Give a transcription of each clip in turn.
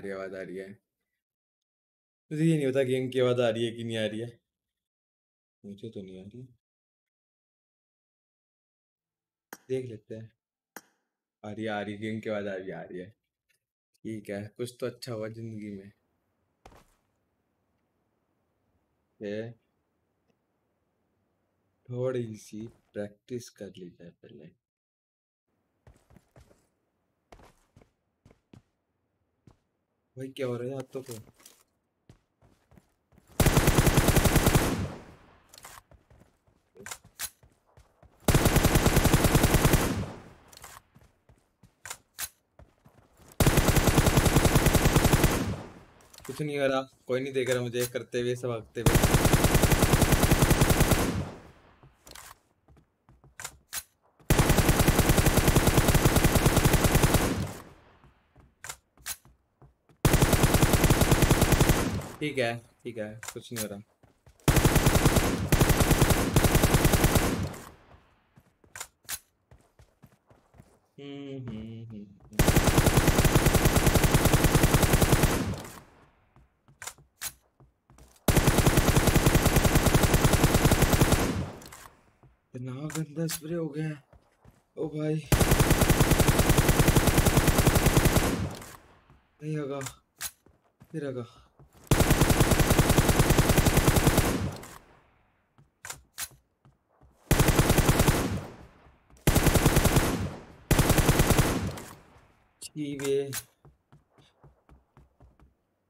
रही आवाज़ आ रही है। मुझे ये नहीं पता गेम की आवाज़ आ रही है कि नहीं आ रही है। मुझे तो नहीं आ रही। देख लेते हैं। आ रही आ रही गेम की आवाज़ आ रही आ रही है। ठीक है, कुछ तो अच्छा हुआ ज़िंदगी में। ये थोड़ी सी प्रैक्टिस कर ली जाए पहले। भाई क्या हो रहा है हाथों को कुछ नहीं हो रहा कोई नहीं देख रहा मुझे करते हुए, सब भागते हुए। ठीक है ठीक है कुछ नहीं हो रहा। हम्म हम्म हम्म, इतना गंदा स्प्रे हो गया ओ भाई। नहीं होगा फिर होगा। वे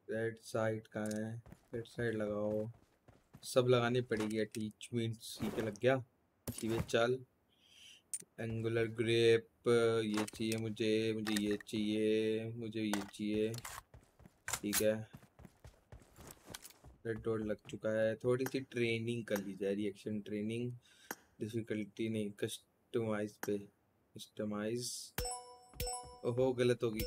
रेड साइड का है। रेड साइड लगाओ। सब लगानी पड़ेगी टीच मीन्स ठीक है, लग गया। सीवे चल। एंगुलर ग्रेप ये चाहिए मुझे मुझे ये चाहिए, मुझे ये चाहिए। ठीक है। रेड डॉट लग चुका है। थोड़ी सी ट्रेनिंग कर ली जाए रिएक्शन ट्रेनिंग डिफिकल्टी नहीं कस्टमाइज पे। कस्टमाइज ओहो गलत होगी।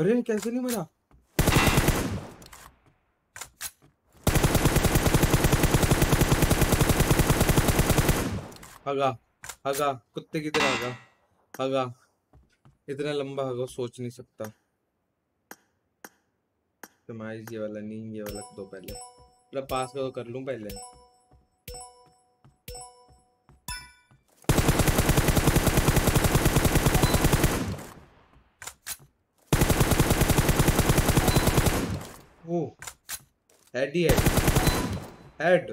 अरे कैसे नहीं मरा? हगा हगा, कुत्ते की तरह हगा। हगा। इतना लंबा हगा सोच नहीं सकता। कमाइज ये वाला नहीं, ये वाला दो पहले। मतलब पास का तो कर लूँ पहले। ही head head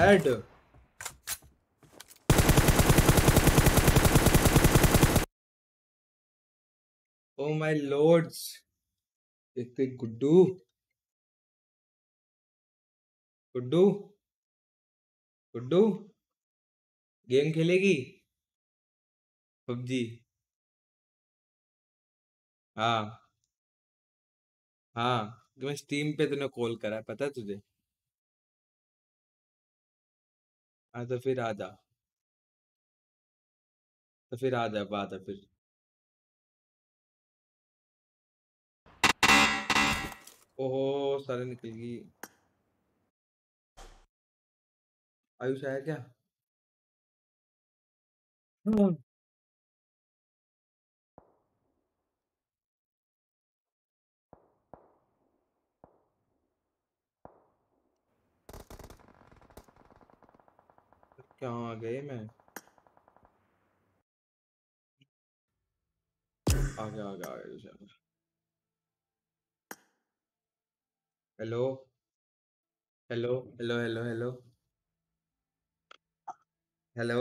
head oh my lords एक गुड्डू गुड्डू गुड्डू गेम खेलेगी पबजी हाँ। हाँ। मैं स्टीम पे तूने कॉल करा है, पता है तुझे? हाँ तो फिर आ जा। तो फिर आ जा बात है फिर। ओहो सारे निकल गई। आयुष आया क्या? हम्म। क्या आ गए मैं? आ गया आ गया आ गया hello hello hello hello hello hello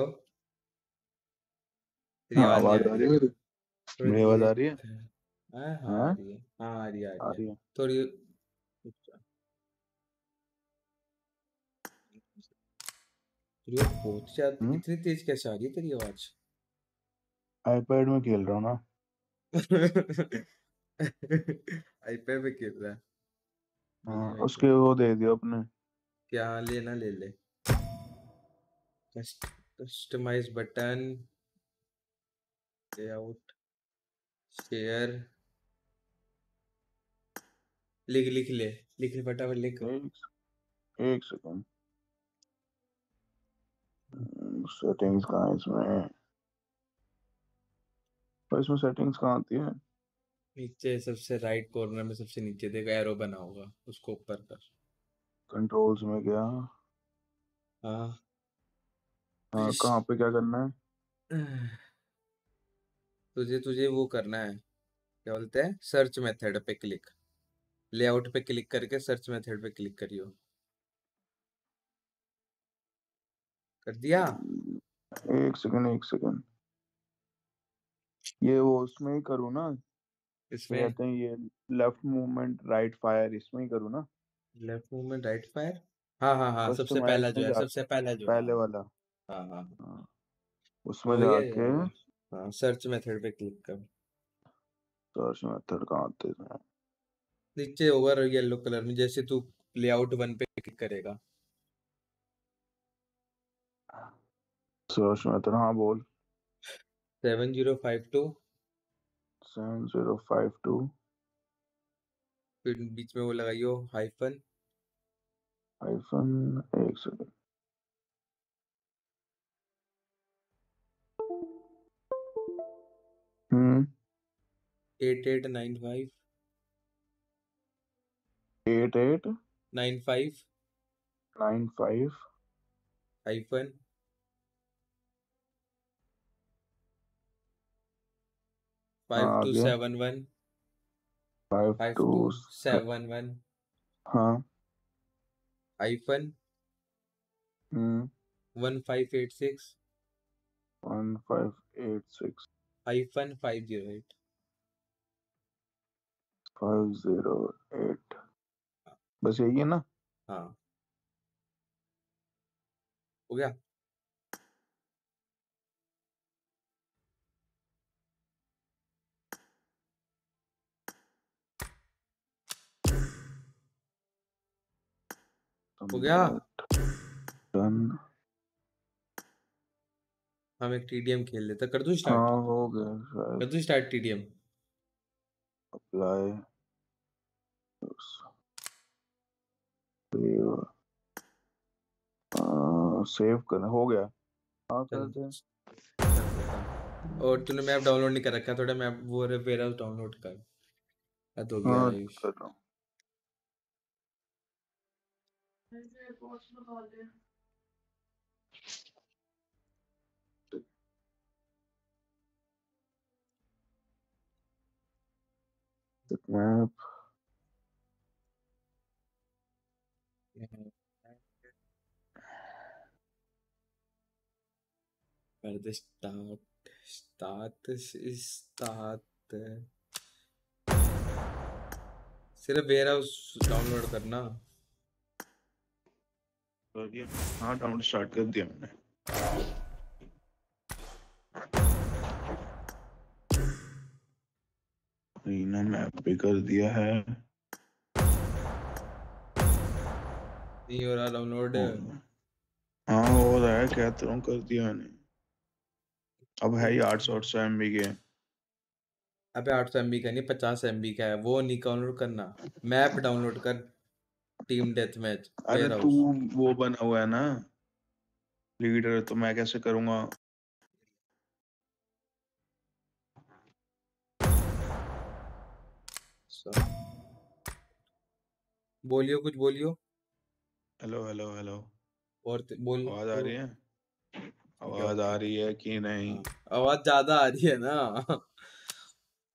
तेरी हाँ आवाज़ आवाज़ आ रही है? मेरी? थोड़ी मेरी आवाज़ आ रही है? हाँ हाँ आ हाँ? रही है। हाँ आ रही है आ आ रही है। रही है। थोड़ी तेरी बहुत ज़्यादा हम्म? इतनी तेज कैसे आ रही है तेरी आवाज़? आईपैड में खेल रहा हूँ ना। आईपैड पे खेल रहा है। हाँ उसके वो दे दियो अपने। क्या? लेना ले ले। कस्ट कस्टमाइज बटन लेआउट शेयर लिख लिख ले लिख ले फटाफट लिख। एक सेकंड सेटिंग्स कहाँ इसमें? तो इसमें सेटिंग्स कहाँ आती है? नीचे सबसे राइट कॉर्नर में सबसे नीचे देखो एरो बना होगा उसको ऊपर कर। कंट्रोल्स में गया हाँ। हाँ कहाँ पे क्या करना है? तुझे तुझे वो करना है क्या बोलते हैं? सर्च मेथड पे क्लिक लेआउट पे क्लिक करके सर्च मेथड पे क्लिक करियो। कर दिया? एक सेकंड एक सेकंड ये वो उसमें ही करूँ ना? इसमें कहते हैं ये लेफ़्ट मूवमेंट राइट फायर इसमें ही करूँ ना? लेफ़्ट मूवमेंट राइट फायर हाँ हाँ हाँ सबसे पहला जो है सबसे पहला जो पहले हाँ वाला। हाँ हाँ हाँ। उसमें तो जाके हाँ सर्च मेथड पे क्लिक कर। सर्च मेथड कहाँ आते हैं? नीचे ओवर येलो कलर में जैसे तू लेआउट वन पे क्लिक करेगा। सर्च मेथड हाँ बोल। Seven zero five two seven zero five two फिर बीच में वो लगाइयो हाइफन हाइफन एक second hmm. Eight eight nine five eight eight nine five nine five hyphen five two seven one five five two two seven one हाँ। Hyphen one five eight six one five eight six hyphen five zero eight five zero eight बस यही है ना? हाँ। हो गया? हो गया डन हम एक टीडीएम खेल लेते कर दूँ स्टार्ट हाँ हो गया कर दूँ स्टार्ट टीडीएम अप्लाई सेव करना हो गया। हाँ कर दे और तूने मैप डाउनलोड नहीं कर रखा थोड़ा मैप वो वेयर हाउस डाउनलोड कर। हो गया हाँ। रहा हूँ मैप कर दे स्टार्ट स्टार्ट स्टार्ट सिर्फ़ वेयर हाउस डाउनलोड करना। हाँ डाउनलोड स्टार्ट कर दिया मैंने रीना मैप भी कर दिया है। नहीं हो रहा डाउनलोड हाँ हो रहा है क्या तो कर दिया मैंने। अब है ही आठ सौ आठ सौ एम बी के। अबे आठ सौ एम बी का नहीं पचास एम बी का है वो नहीं डाउनलोड करना। मैप डाउनलोड कर। टीम डेथ मैच अरे तू वो बना हुआ है ना लीडर तो मैं कैसे करूँगा? बोलियो कुछ बोलियो। हेलो हेलो हेलो और बोल आवाज़ आ रही है? आवाज़ आ रही है कि नहीं? हाँ, आवाज़ ज़्यादा आ रही है ना।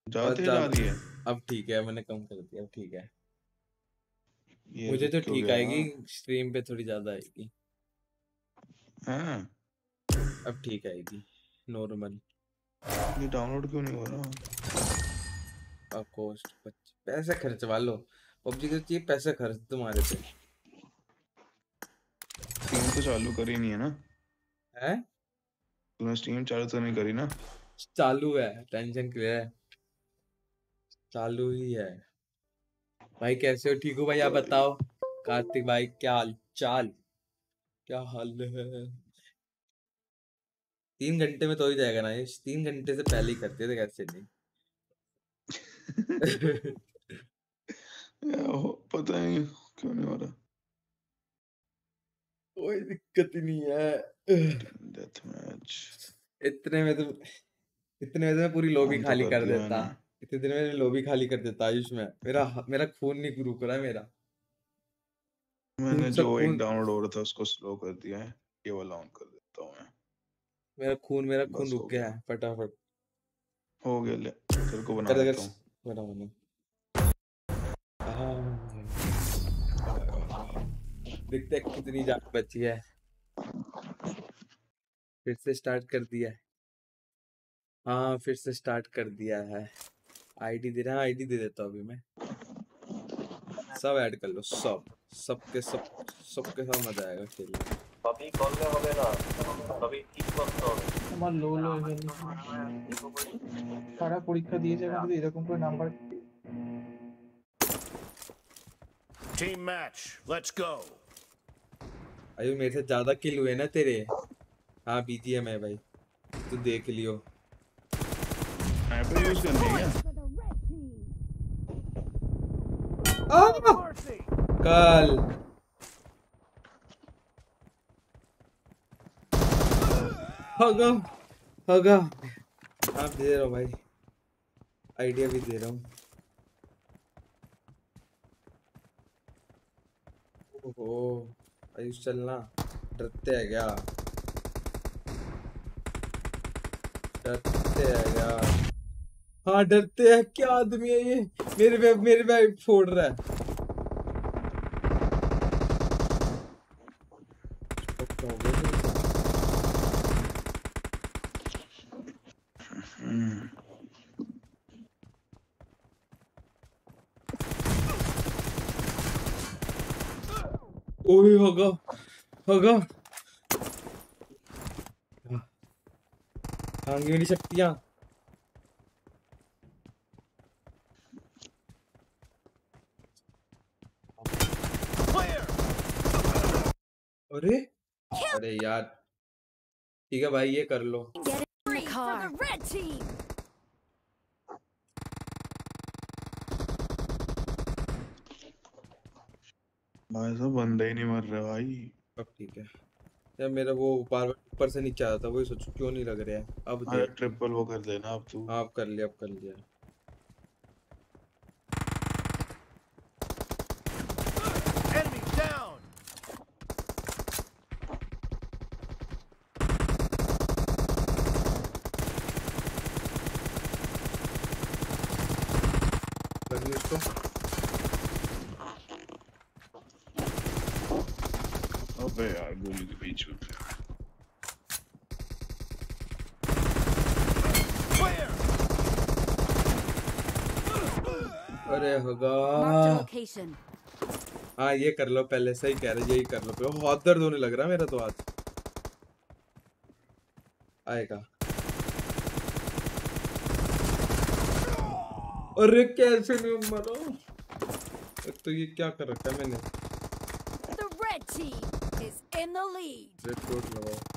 ज़्यादा आ रही है? अब ठीक है मैंने कम कर दिया अब ठीक है। मुझे तो ठीक आएगी स्ट्रीम पे थोड़ी ज़्यादा आएगी। हैं। अब ठीक आएगी नॉर्मल ये डाउनलोड क्यों नहीं हो रहा? अब कॉस्ट पैसे खर्चवा लो। पबजी के चाहिए पैसे खर्च तुम्हारे पे। स्ट्रीम तो चालू करी नहीं है ना? है? तूने स्ट्रीम चालू तो नहीं करी ना? चालू है टेंशन क्लियर है। चालू ही है। भाई कैसे हो? ठीक हो भाई? आप बताओ। कार्तिक भाई क्या हाल चाल? क्या हाल है? तीन घंटे में तो ही जाएगा ना ये। तीन घंटे से पहले ही करते थे कैसे नहीं? पता नहीं क्यों नहीं हो रहा। कोई दिक्कत ही नहीं है। डेथ मैच इतने में तो इतने में तो मैं पूरी लॉबी तो खाली कर देता। इतने दिन में लॉबी खाली कर देता आयुष में। मेरा मेरा खून नहीं रुक रहा है मेरा। मैंने जो एक डाउनलोड हो रहा था उसको स्लो कर दिया है ये वाला ऑन कर देता हूँ मैं। मेरा खून मेरा खून रुक गया है फटाफट। हो गया ले तेरे को बना देता हूँ। बना बना। देखते हैं कितनी जान बची है। फिर से स्टार्ट कर दिया है। हाँ फिर से स्टार्ट कर दिया है। आईडी दे रहा है आईडी दे देता हूँ अभी मैं सब ऐड कर लो सब सबके सब सबके साथ मजा आएगा खेलने में। পাবি করলে হবে না পাবি ঠিক করতে হবে আমার লো লো সারা পরীক্ষা দিয়েছে এখন যদি এরকম করে number Team match. Let's go. अयो मेरे से ज्यादा किल हुए ना तेरे हाँ बीजीएम है भाई तू देख लियो स्नाइपर यूज करनी है कल होगा होगा। आप दे रहा भाई। आइडिया भी दे रहा हूँ। ओहो, आयुष चलना डरते है क्या? डरते है क्या? हाँ डरते हैं। क्या आदमी है ये? मेरे पे मेरे पे फोड़ रहा है पक्का हो गया मेरे को। हम्म, ओए होगा होगा आगे मेरी शक्तियाँ. अरे अरे यार ठीक है भाई ये कर लो. भाई साहब बंदे ही नहीं मर रहे भाई अब ठीक है। यार मेरा वो बार बार ऊपर से नीचे आता था वही सोच क्यों नहीं लग रहा है? अब ट्रिपल वो कर देना अब तू। हाँ अब कर लिया अब कर लिया Enemy down. कर लिया इसको अबे यार गोली के बीच में Clear. अरे होगा Marked a location. हाँ ये कर लो पहले सही कह रहे यही कर लो। पहले बहुत दर्द होने लग रहा है मेरा तो आज। आएगा। अरे कैसे नहीं मरो? तो ये क्या कर रखा है मैंने? The red team is in the lead. कोट लगाओ।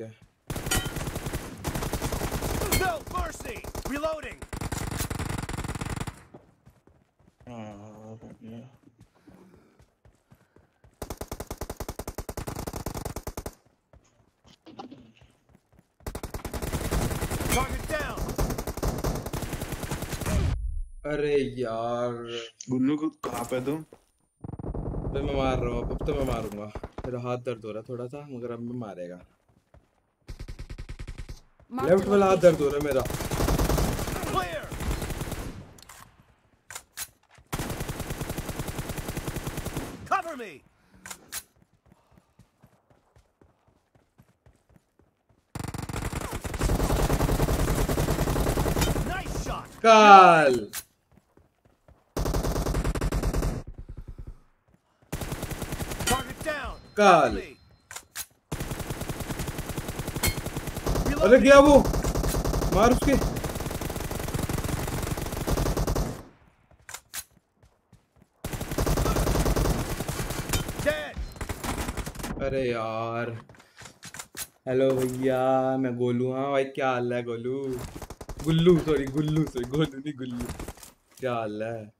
है No mercy. Reloading. Target down. अरे यार गुन्नू को कहाँ पे तुम मैं मैं मार रहा हूँ अब तो मैं मारूँगा मेरा हाथ दर्द हो रहा है थोड़ा सा मगर अब मैं मारेगा लेफ़्ट वाला हाथ दर्द हो रहा है मेरा। काल। काल। अरे क्या वो? मार उसके। अरे यार। हेलो भैया, मैं गोलू हाँ भाई, क्या हाल है गोलू? गुल्लू सॉरी गुल्लू सॉरी गोलू नहीं, गुल्लू। क्या हाल है?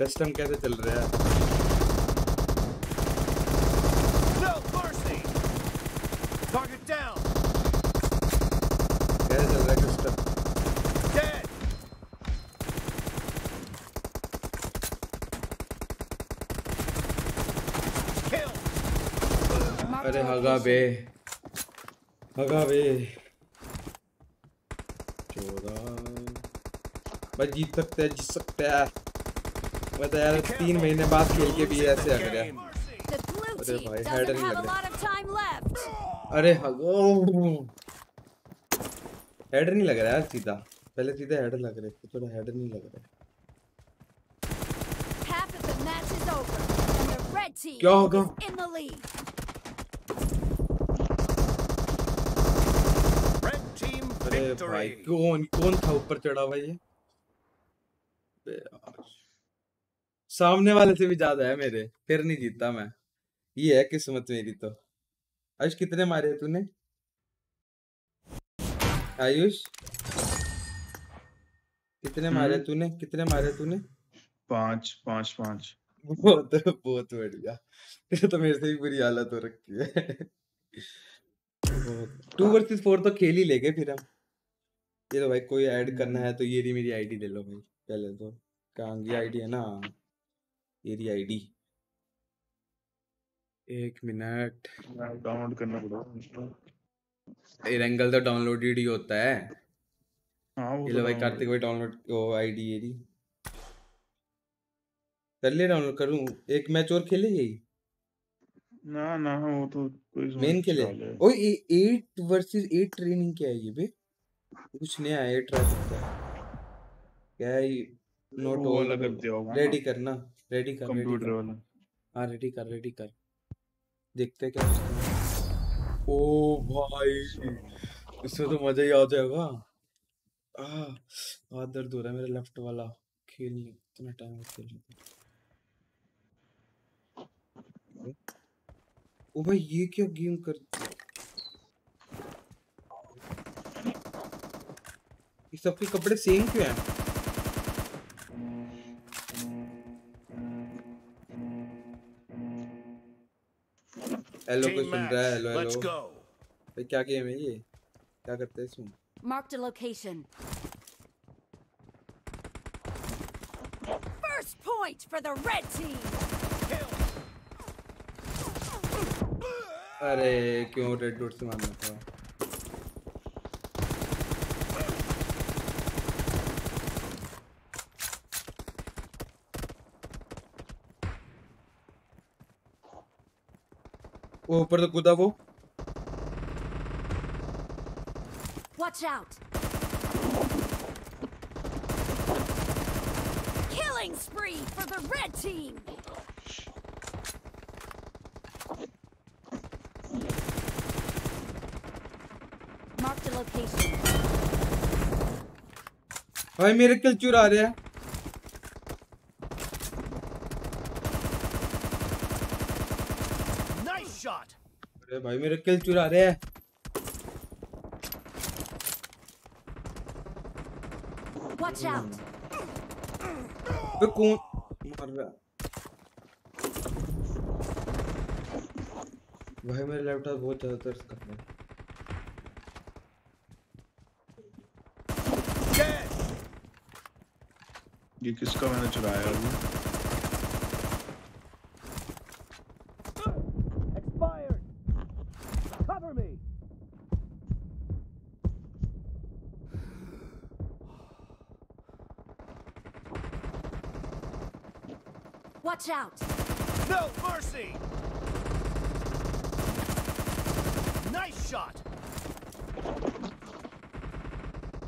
कस्टम कैसे चल रहा है? हगा बे. हगा बे चौदह भाई जीत सकते हैं जीत सकते हैं। मैं तो यार तीन महीने बाद खेल के भी ऐसे हग रहा है अरे भाई, header नहीं लग रहा। अरे हगो हेड नहीं लग रहा यार सीधा। पहले सीधा हेड लग रहे थे थोड़ा हेड नहीं लग रहा। Half of the match is over, and the red team क्या होगा? is in the lead. Red team अरे भाई कौन कौन था ऊपर चढ़ा हुआ ये? सामने वाले से भी ज़्यादा है मेरे फिर नहीं जीता मैं। ये है किस्मत मेरी तो। आयुष कितने मारे हैं तूने? आयुष? कितने मारे हम्म। तूने? कितने मारे तूने? पाँच पाँच पाँच। बहुत बहुत बढ़िया। तेरे तो मेरे से भी बुरी हालत हो रखी है। टू वर्सेस फोर तो खेल ही लेंगे फिर हम। ये लो भाई कोई ऐड करना है तो ये रही मेरी आईडी ले लो भाई पहले तो। कांगी आईडी है ना? ये रही आईडी। एक मिनट। डाउनलोड करना पड़ेगा एरेंगल तो डाउनलोडेड ही होता है। हाँ वो ये तो लो भाई कार्तिक भाई डाउनलोड वो आईडी ये रही कर ले डाउनलोड करूँ? एक मैच और खेले यही ना ना वो तो कोई मेन खेले? है। ओए एट वर्सेस एट ट्रेनिंग क्या है ये बे? कुछ नहीं आया ट्राई करता है। क्या है नोट वाला कर दिया होगा रेडी करना रेडी कर रेडी कंप्यूटर कर। वाला। हाँ रेडी कर रेडी कर। देखते हैं क्या ओ भाई इसमें तो मज़ा ही आ जाएगा। आ हाथ दर्द हो रहा है मेरा लेफ़्ट वाला। खेलने इतना टाइम खेलने को। ओ भाई ये क्या गेम कर ये ये सबके कपड़े सेम क्यों हैं? हेलो कोई सुन रहा है? हेलो हेलो भाई क्या गेम है ये? क्या करते हैं इसमें? Mark the location first point for the red team अरे क्यों रेड डॉट से मारना था? वो ऊपर तो कूदा वो। Watch out killing spree for the red team भाई मेरे किल चुरा रहे हैं। भाई मेरे किल चुरा रहे हैं। Watch out. कौन? मार रहा भाई मेरा लैपटॉप बहुत ज़्यादा दर्द कर रहा है। ये किसका मैंने चुराया अभी? Watch out! No mercy! Nice shot!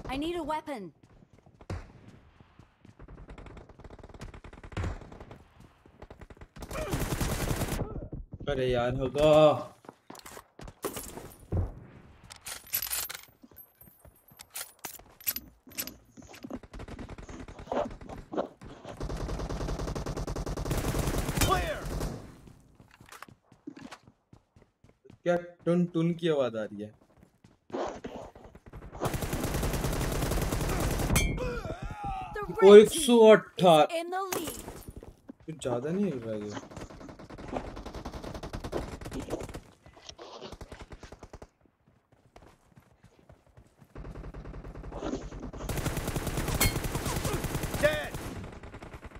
I need a weapon. Cái đi rồi टुन टुन की आवाज़ आ रही है। और एक सौ अठारह. कुछ ज़्यादा नहीं हो रहा ये।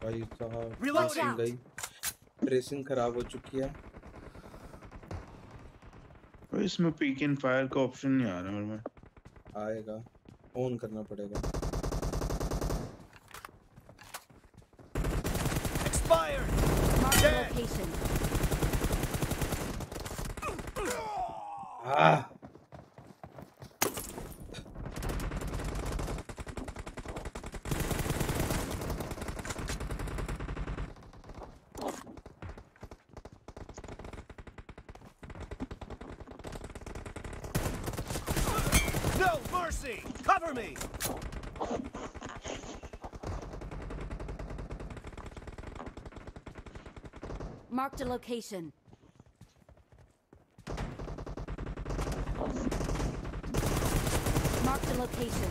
भाई साहब ट्रेसिंग गई। ट्रेसिंग खराब हो चुकी है। इसमें पीक एंड फायर का ऑप्शन नहीं आ रहा मेरे में। आएगा। ऑन करना पड़ेगा। Expired mark the me! Marked a location. Marked a location.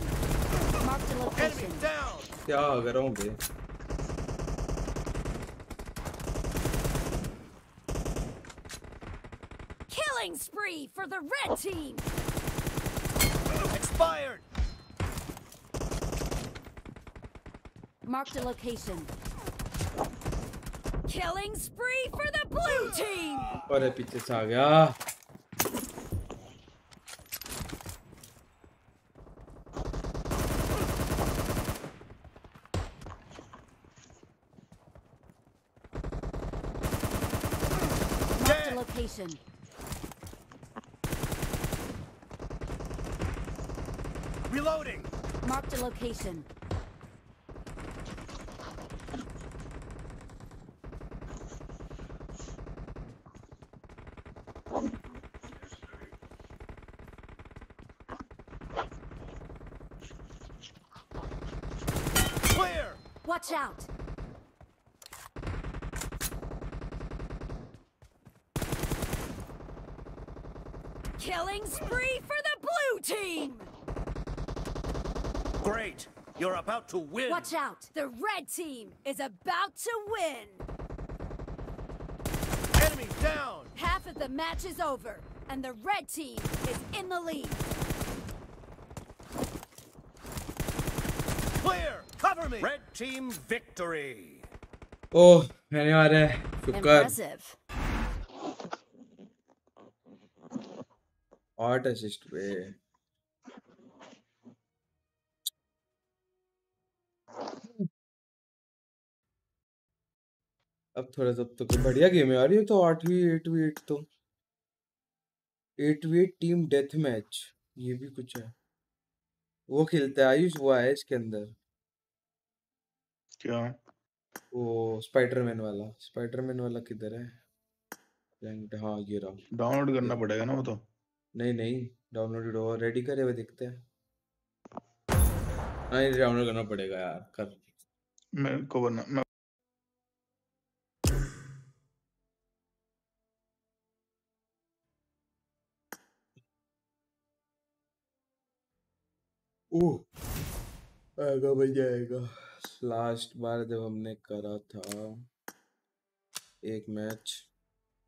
Marked a location. Enemy down! Ya verão B. Killing spree for the red team! Marked a location. Killing spree for the blue team! What a pizza saga. location. Reloading. Marked a location. about to win! Watch out! The red team is about to win! Enemy down! Half of the match is over, and the red team is in the lead! Clear! Cover me! Red team victory! Oh, yani var ya. Çok Impressive. Art assist be. अब थोड़ा सब तो बढ़िया game है यार ये तो आठवीं एटवीं एट तो। एटवीं टीम डेथ मैच ये भी कुछ है। वो खेलता है आयुष वो है इसके अंदर। क्या? वो स्पाइडरमैन वाला स्पाइडरमैन वाला किधर है? Ranked, हाँ ये रहा। डाउनलोड करना पड़ेगा ना वो तो। नहीं नहीं डाउनलोड हो रेडी करे हुए दिखते हैं। नहीं डाउनलोड करना पड़ेगा यार कर। मेरे को बना मैं आएगा मज़ा आएगा लास्ट बार जब हमने करा था एक मैच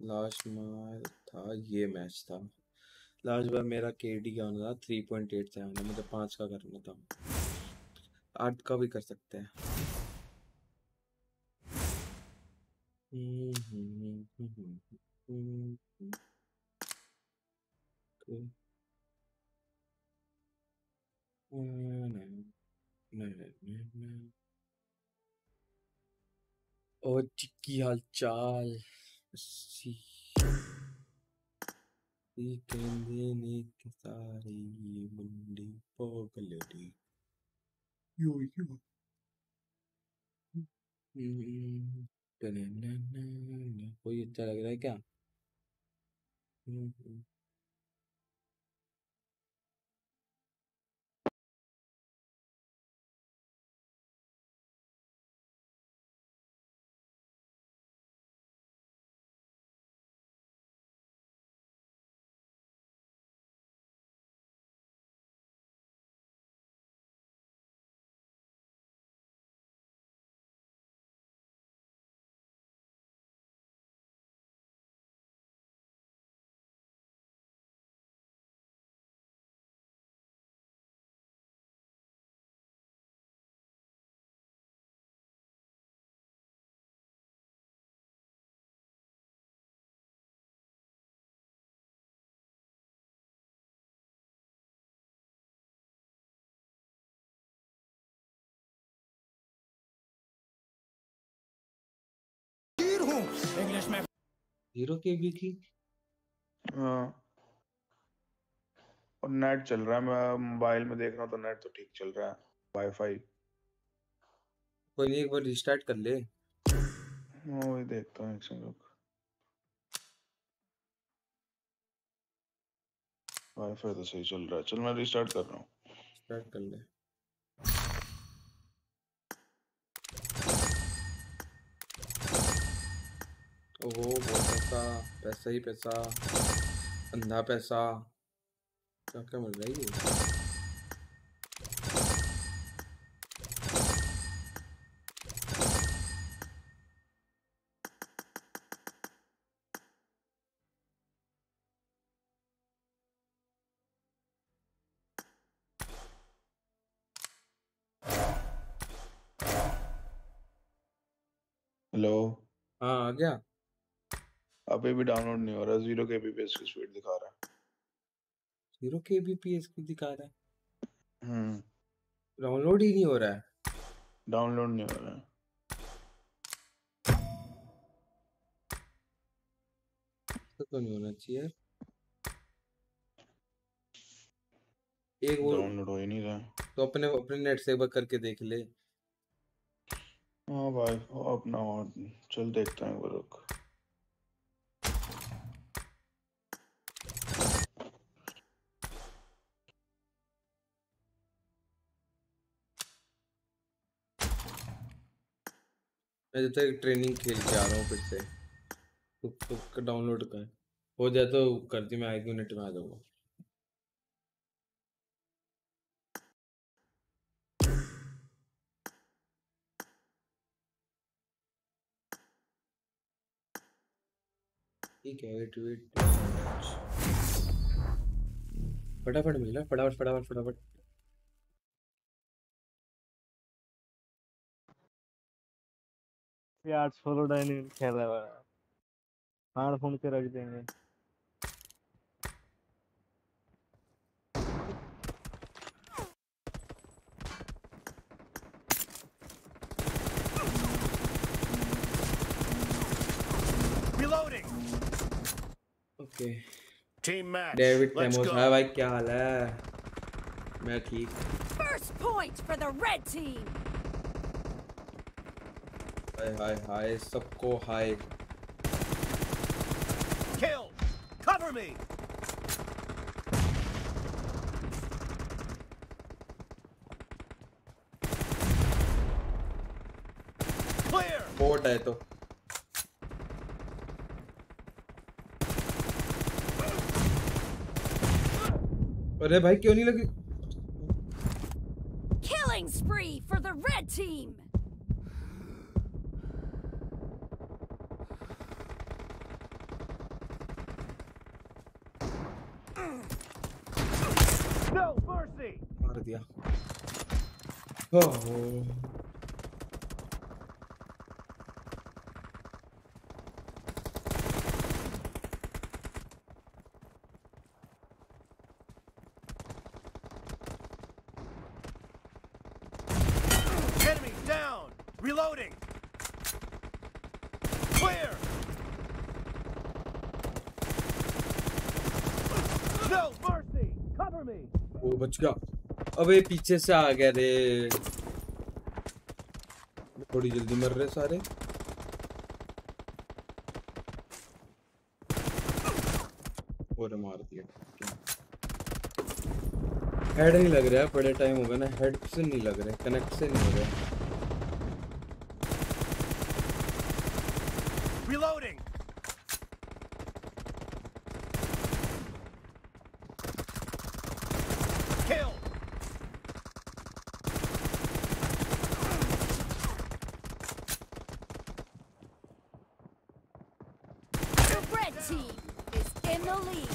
लास्ट बार था ये मैच था लास्ट बार मेरा केडी क्या होना था थ्री पॉइंट एट था मुझे पाँच का करना था आठ का भी कर सकते हैं हम्म, हम्म, हम्म, हम्म, हम्म, हम्म, हम्म। ओ चिक्की हाल चाल हम्म, कोई अच्छा लग रहा है क्या? हम्म। इंग्लिश में ज़ीरो के बी की हाँ। और नेट चल रहा है। मैं मोबाइल में देख रहा हूँ तो नेट तो ठीक चल रहा है। वाईफाई कोई नहीं एक बार रिस्टार्ट कर ले। हाँ, वही देखता हूँ एक सेकंड रुक। वाईफाई तो सही चल रहा है। चल मैं रिस्टार्ट कर रहा हूँ। स्टार्ट कर ले। ओहो बहुत पैसा पैसा ही पैसा अंधा पैसा क्या क्या मिल रहा है हेलो हाँ आ गया। अभी भी डाउनलोड नहीं हो रहा ज़ीरो के बीपीएस की स्पीड दिखा रहा है। ज़ीरो के बी पी एस की दिखा रहा है? है हम्म। डाउनलोड ही नहीं हो रहा है। डाउनलोड नहीं हो रहा है। तो नहीं होना चाहिए। एक वो डाउनलोड हो ही नहीं रहा। तो अपने अपने नेट से एक बार करके देख ले। हाँ भाई अपना चल देखते हैं वो रुक। मैं तक ट्रेनिंग खेल के आ रहा हूँ फिर से तो, तो डाउनलोड कर। हो जाए तो कर दी मैं एक मिनट में आ जाऊँगा। ठीक है वेट वेट फटाफट मिल है फटाफट फटाफट फटाफट। यार सोलो डाइनिंग खेल रहा है हार फ़ोन के रख देंगे Reloading. Okay Team match. David Let's टेमोस go. हाय भाई क्या हाल है मैं ठीक First point for the red team. हाय हाय हाय सबको hi Kill. Cover me. Clear. Bot है तो अरे भाई क्यों नहीं लगी Killing spree for the red team. ओहो Enemy down. Reloading. Clear. No mercy. Cover me. वो बच गया अबे पीछे से आ गया रे। थोड़ी जल्दी मर रहे सारे। मार दिया। हेड नहीं लग रहा है बड़े टाइम हो गया ना हेड से नहीं लग रहा कनेक्ट से नहीं हो रहा है Reloading. Kill. The red team is in the lead.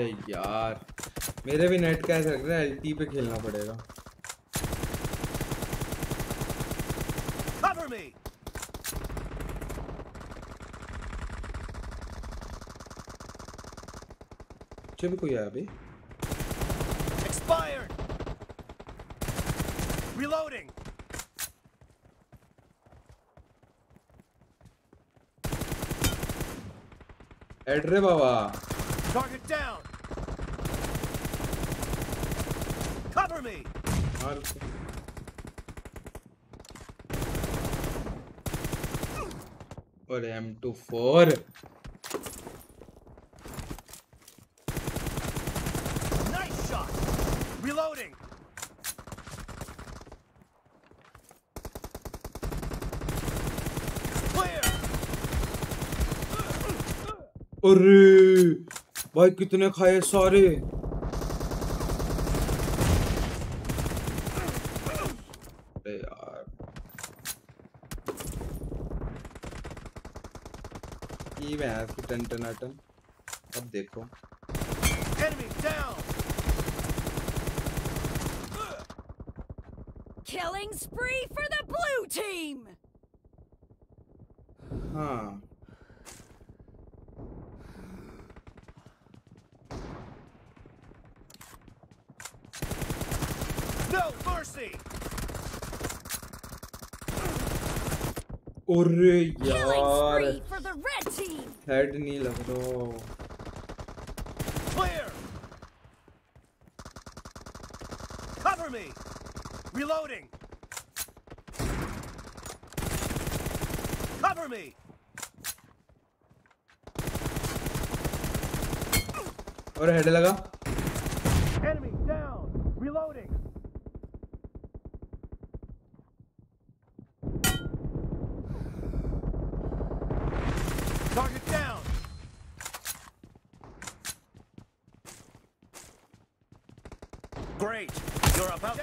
अरे यार मेरे भी नेट का ऐसा लग रहा है एलटी पे खेलना पड़ेगा Cover me. भी कोई आया अभी Expired. Reloading. हेड रे बाबा Target down. Cover me. मार और M two four Nice shot. Reloading. अरे भाई कितने खाए सारे ऐसी टन टन अटन अब देखो Enemy down. Killing spree for the blue team! हाँ No mercy. अरे Killing यार हेड नहीं लग रहा Clear. Cover me. Reloading. Cover me. और हेड लगा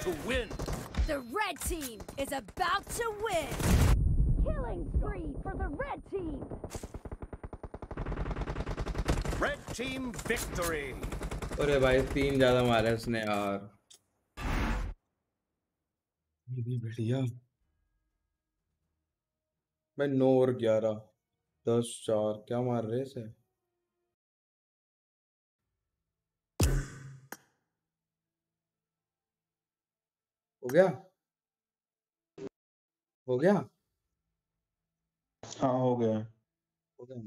to win. The red team is about to win! Killing spree for the red team! Red team victory. अरे भाई तीन ज्यादा मारे उसने यार ये भी बढ़िया मैं नौ और ग्यारह दस चार क्या मार रहे से हो गया? हो गया? हाँ हो गया। हो गया।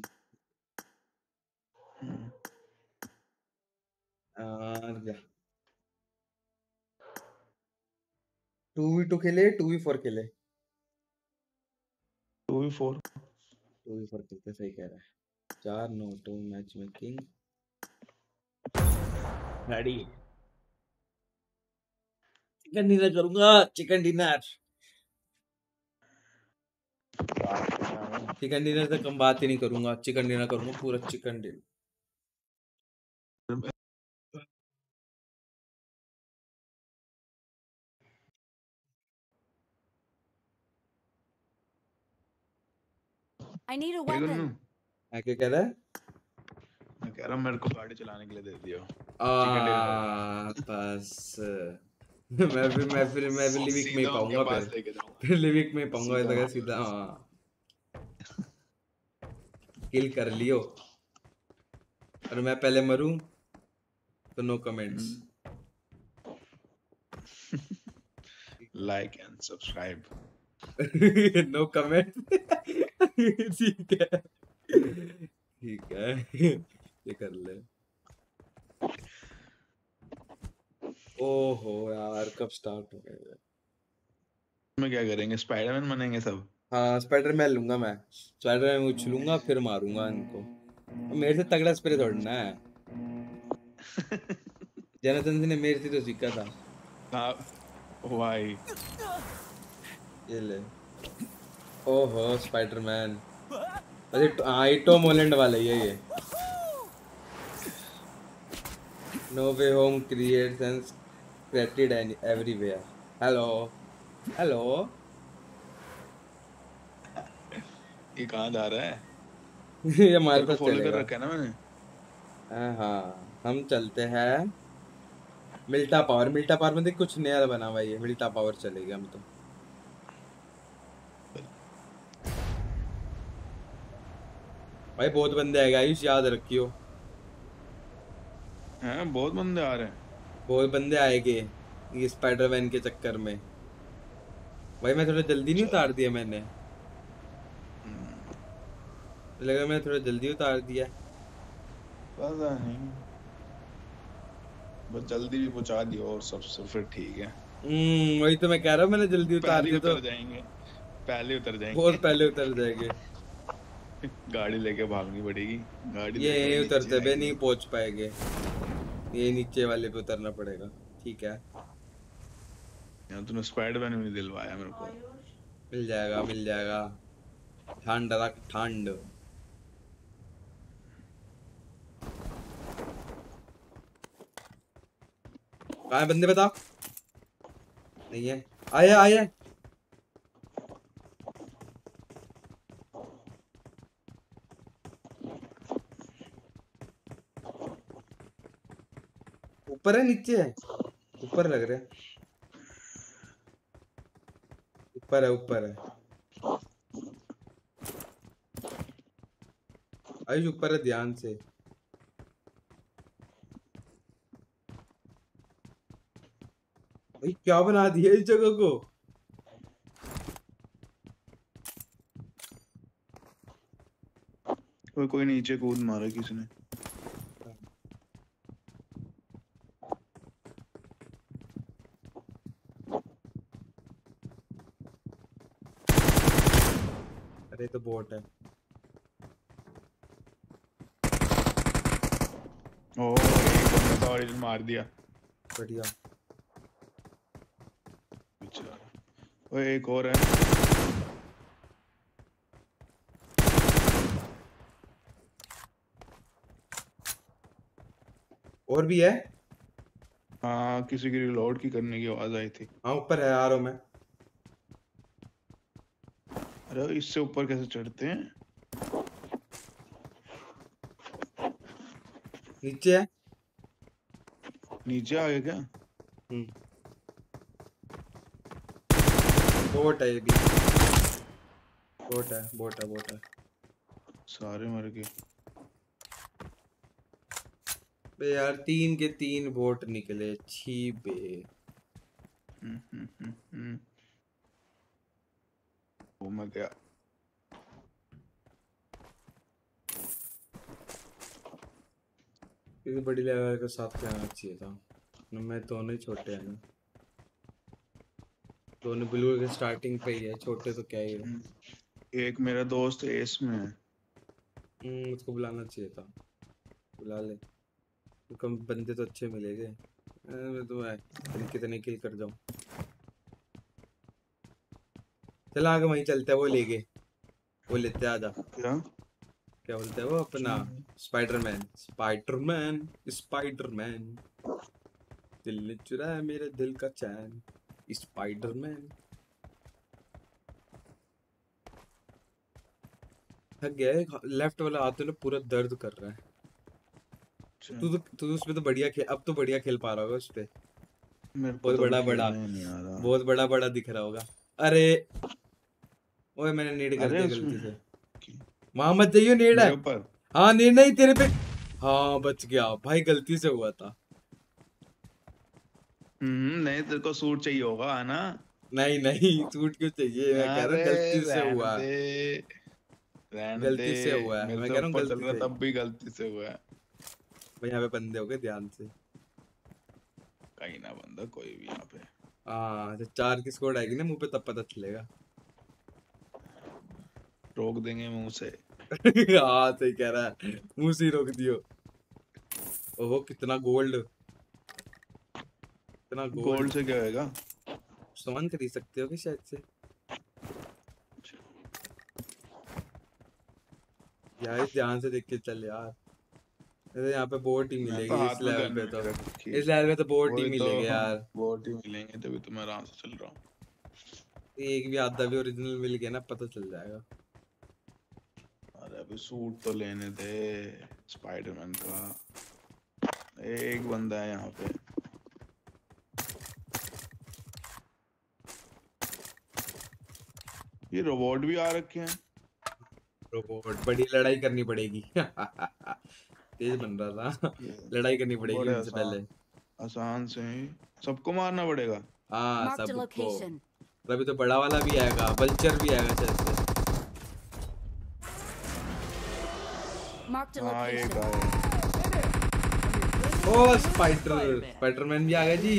हम्म, क्या टू वी टू खेले टू वी फोर खेले? Two v four. Two v four खेलते सही कह रहा है। चार no to match making ready chicken dinner करूँगा चिकन डिनर चिकन डिनर से कम बात ही नहीं करूँगा चिकन डिनर करूँगा पूरा chicken dinner I need a weapon. मैं क्या कह रहा है? मैं कह रहा हूँ मेरे को गाड़ी चलाने के लिए दे दियो। आ, बस। मैं भी मैं फिर मैं भी लिविक में ही पाऊँगा फिर। फिर लिविक में ही पाऊँगा सीधा हाँ। किल कर लियो। और मैं पहले मरूं तो no comments like and subscribe no comment ठीक है। ठीक है। ये कर ले। ओहो यार कब स्टार्ट हो गया में क्या करेंगे? स्पाइडरमैन बनेंगे सब? हाँ स्पाइडरमैन लूँगा मैं। स्पाइडरमैन उछलूँगा फिर मारूँगा इनको। मेरे से तगड़ा स्प्रे दौड़ना है। जनतन ने मेरे से तो सीखा था। हाँ वाई ये ले। ओहो स्पाइडरमैन अरे हाँ ये टॉम हॉलैंड वाला ही है ये। No way home creates and created and everywhere hello hello ये कहाँ जा रहा है? ये हमारे पास फॉलो कर रखा है ना मैंने? हाँ हाँ। हम चलते हैं। मिल्टा पावर। मिल्टा पावर में देख कुछ नया बना हुआ है ये। मिल्टा पावर चलेगा हम तो। भाई बहुत बंदे आएगा आयुष याद रखियो। हैं? बहुत बंदे आ रहे हैं। बहुत बंदे आएँगे ये स्पाइडरमैन के चक्कर में। भाई मैं थोड़ा जल्दी नहीं उतार दिया मैंने। लगा मैं थोड़ा जल्दी उतार दिया। पता नहीं। बस जल्दी भी पहुँचा दियो और सब सब फिर ठीक है। हम्म वही तो मैं कह रहा हूँ मैंने जल्दी उतार दिया तो उतर जाएँगे। पहले उतर जाएँगे। बहुत पहले उतर जाएँगे। गाड़ी लेके भागनी पड़ेगी। गाड़ी ये उतरते आएँगे। नहीं पहुँच पाएँगे। ये नीचे वाले पे उतरना पड़ेगा। ठीक है। यार तूने स्पाइडरमैन भी दिलवाया मेरे को। मिल जाएगा मिल जाएगा। ठंड रख ठंड। कहाँ बंदे बता? नहीं है। आया आया। ऊपर है, नीचे है। ऊपर लग रहा है। ऊपर है ऊपर है। आयुष, ऊपर है, ध्यान से। भाई, क्या बना दिया इस जगह को? कोई कोई नीचे कूद मारा किसी ने। अरे तो बोट है। ओ एक बंदा था और मार दिया। बढ़िया। ओए एक और है। और भी है? हाँ किसी की रिलोड की करने की आवाज़ आई थी। हाँ ऊपर है आ रहा हूँ मैं। अरे इससे ऊपर कैसे चढ़ते हैं? नीचे है। नीचे आ गए क्या? हम्म। बोट है ये भी। बोट है बोट है बोट है। सारे मर गए। बे यार तीन के तीन बोट निकले छी बे। हम्म, हम्म, हम्म, हम्म। मैं गया किसी बड़ी लेवल के साथ आना चाहिए था। न मैं दोनों ही छोटे हैं दोनों बिल्कुल के स्टार्टिंग पे ही है छोटे तो क्या ही है। एक मेरा दोस्त एस में है। हम्म, उसको बुलाना चाहिए था। बुला ले। तो कम बंदे तो अच्छे मिलेंगे। मैं तो मैं कितने किल कर जाऊँ। चल आगे वहीं चलते हैं वो लेके। वो लेते आ जा क्या? क्या बोलते हैं वो अपना स्पाइडरमैन स्पाइडरमैन स्पाइडरमैन दिल ने चुराया मेरे दिल का चैन। स्पाइडरमैन थक गया है लेफ़्ट वाला हाथ ना पूरा दर्द कर रहा है। अच्छा, तू तो तू तो उसपे तो बढ़िया खेल अब तो बढ़िया खेल पा रहा होगा उसपे। बहुत तो बड़ा- बड़ा। बहुत बड़ा बड़ा दिख रहा होगा। अरे! ओए मैंने नेड कर दिया गलती से। वहाँ मत जाइयो नेड है। हाँ नेड नहीं तेरे पे। हाँ बच गया। भाई गलती से हुआ था। हम्म नहीं तेरे को सूट चाहिए होगा है ना? नहीं नहीं सूट क्यों चाहिए? मैं कह रहा गलती से हुआ। गलती से हुआ है, मैं कह रहा हूँ गलती से। तब भी गलती से हुआ है। भाई यहाँ पे बंदे हो गए ध्यान से। कहीं ना बंदा कोई भी यहाँ पे। हाँ चार की स्कोर आएगी ना मुँह पे तब पता चलेगा। रोक देंगे मुँह से। हाँ सही कह रहा है। मुँह से ही रोक दियो। ओहो कितना गोल्ड। कितना गोल्ड गोल्ड। से क्या होएगा? सामान खरीद सकते हो कि शायद से? यार ध्यान से देख के चल यार। अरे यहाँ पे बोट ही मिलेगी तो इस लेवल पे तो। इस लेवल पे तो ही वही तो, यार। बोट ही मिलेंगे तभी तो मैं आराम से चल रहा हूँ। एक भी आधा भी ओरिजिनल मिल गया ना पता चल जाएगा। सूट तो लेने दे स्पाइडरमैन का। एक बंदा है यहाँ पे। ये रोबोट भी आ रखे हैं। रोबोट बड़ी लड़ाई करनी पड़ेगी। तेज बन रहा था लड़ाई करनी पड़ेगी उनसे पहले। आसान से सबको मारना पड़ेगा। हाँ सबको. तो बड़ा वाला भी आएगा वल्चर भी आएगा शायद Marked a location. Spider spiderman oh, भी आ गया जी।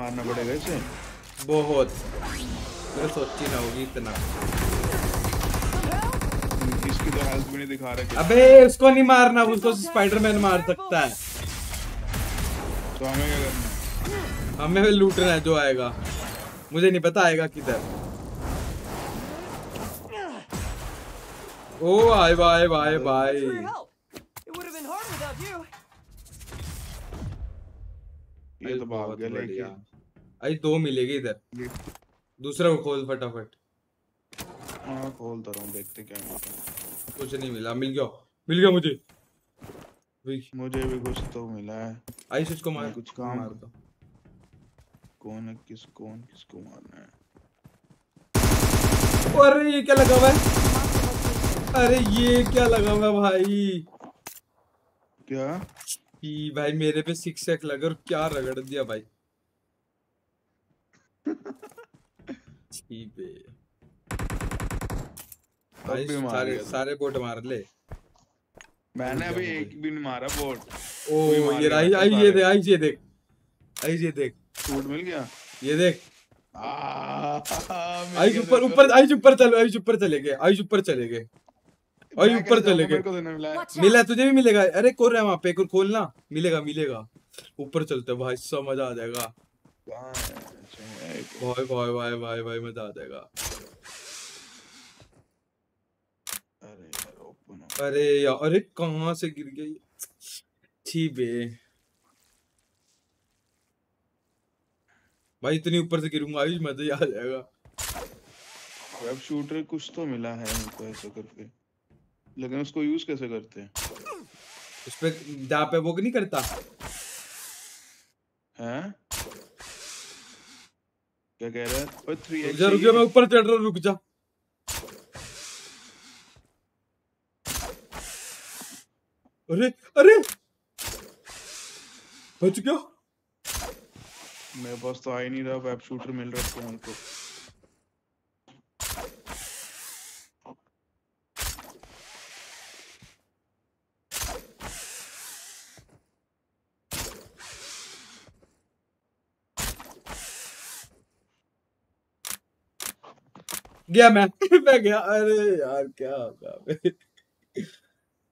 मारना पड़ेगा इसे। बहुत। मैं सोची ना होगी इतना। इसकी तो हेल्थ भी नहीं दिखा रहे अबे उसको नहीं मारना उसको स्पाइडरमैन मार सकता है। तो हमें क्या करना है? हमें भी लूटना है जो आएगा। मुझे नहीं पता आएगा किधर। ओ. It would have been hard without you. ये तो भाग गया लेके। आई दो मिलेगी इधर। दूसरा को खोल फटाफट। हाँ खोलता रहा हूँ देखते क्या मिलता है। कुछ नहीं मिला। मिल गया। मिल गया मुझे। वही, मुझे भी कुछ तो मिला है। आयुष इसको मार कुछ काम- मार दो कौन है किस कौन किसको मारना है? अरे ये क्या लगा हुआ है? अरे ये क्या लगा हुआ है भाई? क्या? भाई मेरे पे सिक्स एक लगा और क्या रगड़ दिया भाई। भी सारे। सारे बोट मार ले मैंने अभी एक भी नहीं मारा बोट ओ ये आई आई ये देख आई ये देख आई ये देख। सूट मिल गया? ये देख। आई ऊपर ऊपर आई ऊपर चलो आई ऊपर चले गए आई ऊपर चले गए। आई ऊपर चले गए। मिला तुझे भी मिलेगा। अरे रहा है वहाँ पे एक और खोलना। मिलेगा मिलेगा। ऊपर चलते भाई सब मज़ा आ जाएगा। भाई भाई भाई भाई भाई मज़ा आ जाएगा अरे यार ओपन अरे यार अरे कहाँ से गिर गई? छी बे। भाई इतनी ऊपर से गिरूँगा आयुष मज़ा ही आ जाएगा। वेब शूटर कुछ तो मिला है हमको ऐसा करके। लेकिन उसको यूज़ कैसे करते हैं? उस पे पे वो नहीं करता? हैं? क्या कह रहा है? ओए 3x रुक जा रुक जा मैं ऊपर चढ़ रहा हूँ रुक जा। अरे अरे! बच गया। मेरे पास तो आ ही नहीं रहा वेब शूटर मिल रहा है फ़ोन को गया मैं मैं गया। अरे यार क्या होगा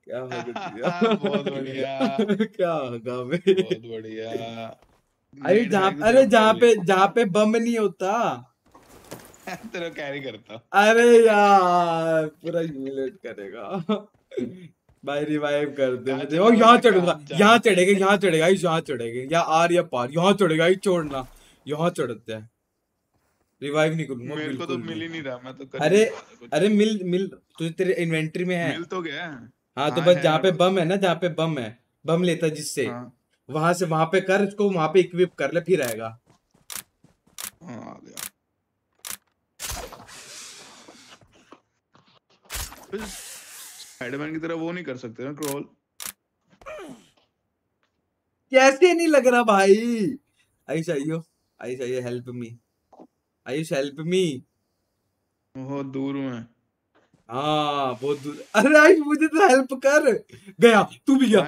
क्या हो गया बहुत बढ़िया। क्या होगा बहुत बढ़िया। अरे जहाँ अरे जहाँ पे जहाँ पे बम नहीं होता। तेरा कैरी करता अरे यार पूरा ह्यूमिलेट करेगा। भाई रिवाइव कर दे मुझे। ओ यहाँ चढ़ोगे? यहाँ चढ़ेगा यहाँ चढ़ेगा यहाँ चढ़ेगा। या आर या पार यहाँ चढ़ेगा छोड़ना। यहाँ चढ़ते हैं। रिवाइव नहीं करूँगा मेरे को तो मिल ही नहीं रहा मैं तो अरे। अरे मिल मिल तुझे तेरे इन्वेंटरी में है। मिल तो गया हाँ। तो हाँ, बस है, जहाँ पे बम है ना जहाँ पे बम है बम लेता जिससे। हाँ। वहाँ से वहाँ पे कर उसको वहाँ पे इक्विप कर ले फिर आएगा। हाँ आ गया। स्पाइडरमैन की तरह वो नहीं कर सकते ना क्रॉल कैसे नहीं लग रहा भाई? आयुष आइयो आयुष आइयो help me Ayush help me बहुत दूर हूँ मैं। हाँ बहुत दूर। अरे आयुष मुझे तो हेल्प कर। गया तू भी गया।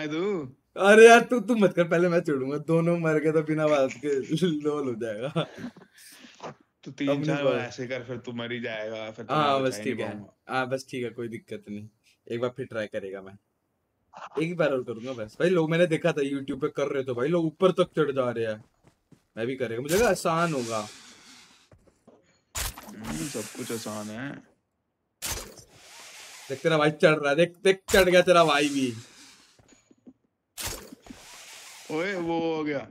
अरे यार तू तू मत कर पहले मैं छोड़ूँगा। दोनों मर गए तो बिना बात के लोल हो जाएगा। तो तीन चार बार ऐसे कर फिर तू मर ही जाएगा फिर तो हाँ बस ठीक है। हाँ बस ठीक है कोई दिक्कत नहीं। एक बार फिर ट्राई करेगा मैं। एक ही बार और करूँगा बस। भाई लोग मैंने देखा था यूट्यूब पे कर रहे थे भाई लोग ऊपर तक चढ़ जा रहे हैं। मैं भी करेगा। मुझे आसान होगा। सब कुछ आसान है। देख तेरा भाई चढ़ रहा है देख देख चढ़ गया तेरा भाई भी। ओए वो हो गया।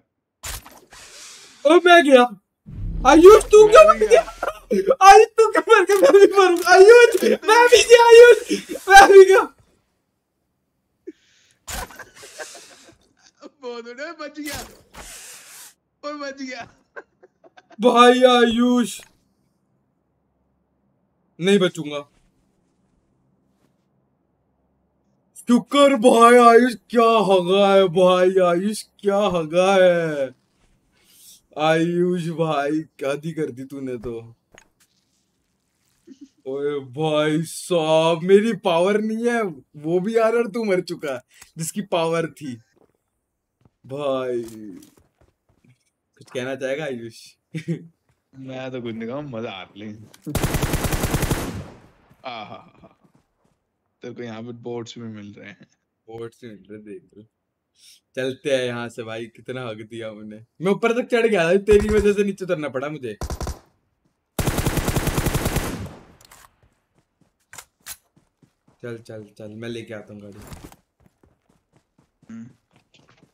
ओ मैं गया। आयुष तू क्या मर गया? आयुष तू क्या मर गया? मैं भी मरूँगा। आयुष मैं भी गया आयुष। मैं भी गया। बहुत बच गया। और बच गया। भाई आयुष। नहीं बचूँगा। शुक्र भाई आयुष, क्या हगा है भाई आयुष, क्या हगा है? आयुष भाई शादी कर दी तूने तो? ओए भाई साहब, मेरी पावर नहीं है, वो भी और तू मर चुका जिसकी पावर थी। भाई, कुछ कहना चाहेगा आयुष? मैं तो कुछ नहीं कहूँ मज़ा आ रही तेरे को यहाँ पे बोट्स भी मिल रहे हैं। बोर्ड से मिल रहे देख लो चलते हैं यहाँ से भाई कितना हक दिया उन्हें मैं ऊपर तक चढ़ गया तेरी वजह से नीचे उतरना पड़ा मुझे। चल चल चल मैं लेके आता हूँ गाड़ी। हम्म,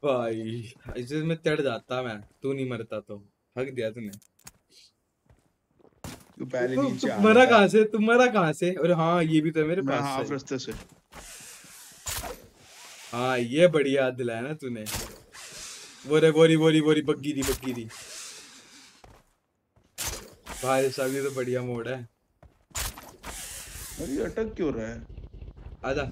भाई ऐसे में चढ़ जाता मैं तू नहीं मरता तो। हक दिया तूने। तू पहले नीचे तू आ मरा रहा कहाँ से? तू मरा कहाँ से? अरे हाँ ये भी तो है मेरे पास से। रास्ते से। हाँ ये बढ़िया याद दिलाया ना तूने। वो रे बोरी बोरी बोरी बग्गी दी बग्गी दी भाई साहब ये तो बढ़िया मोड है। अरे अटक क्यों रहा है? आजा।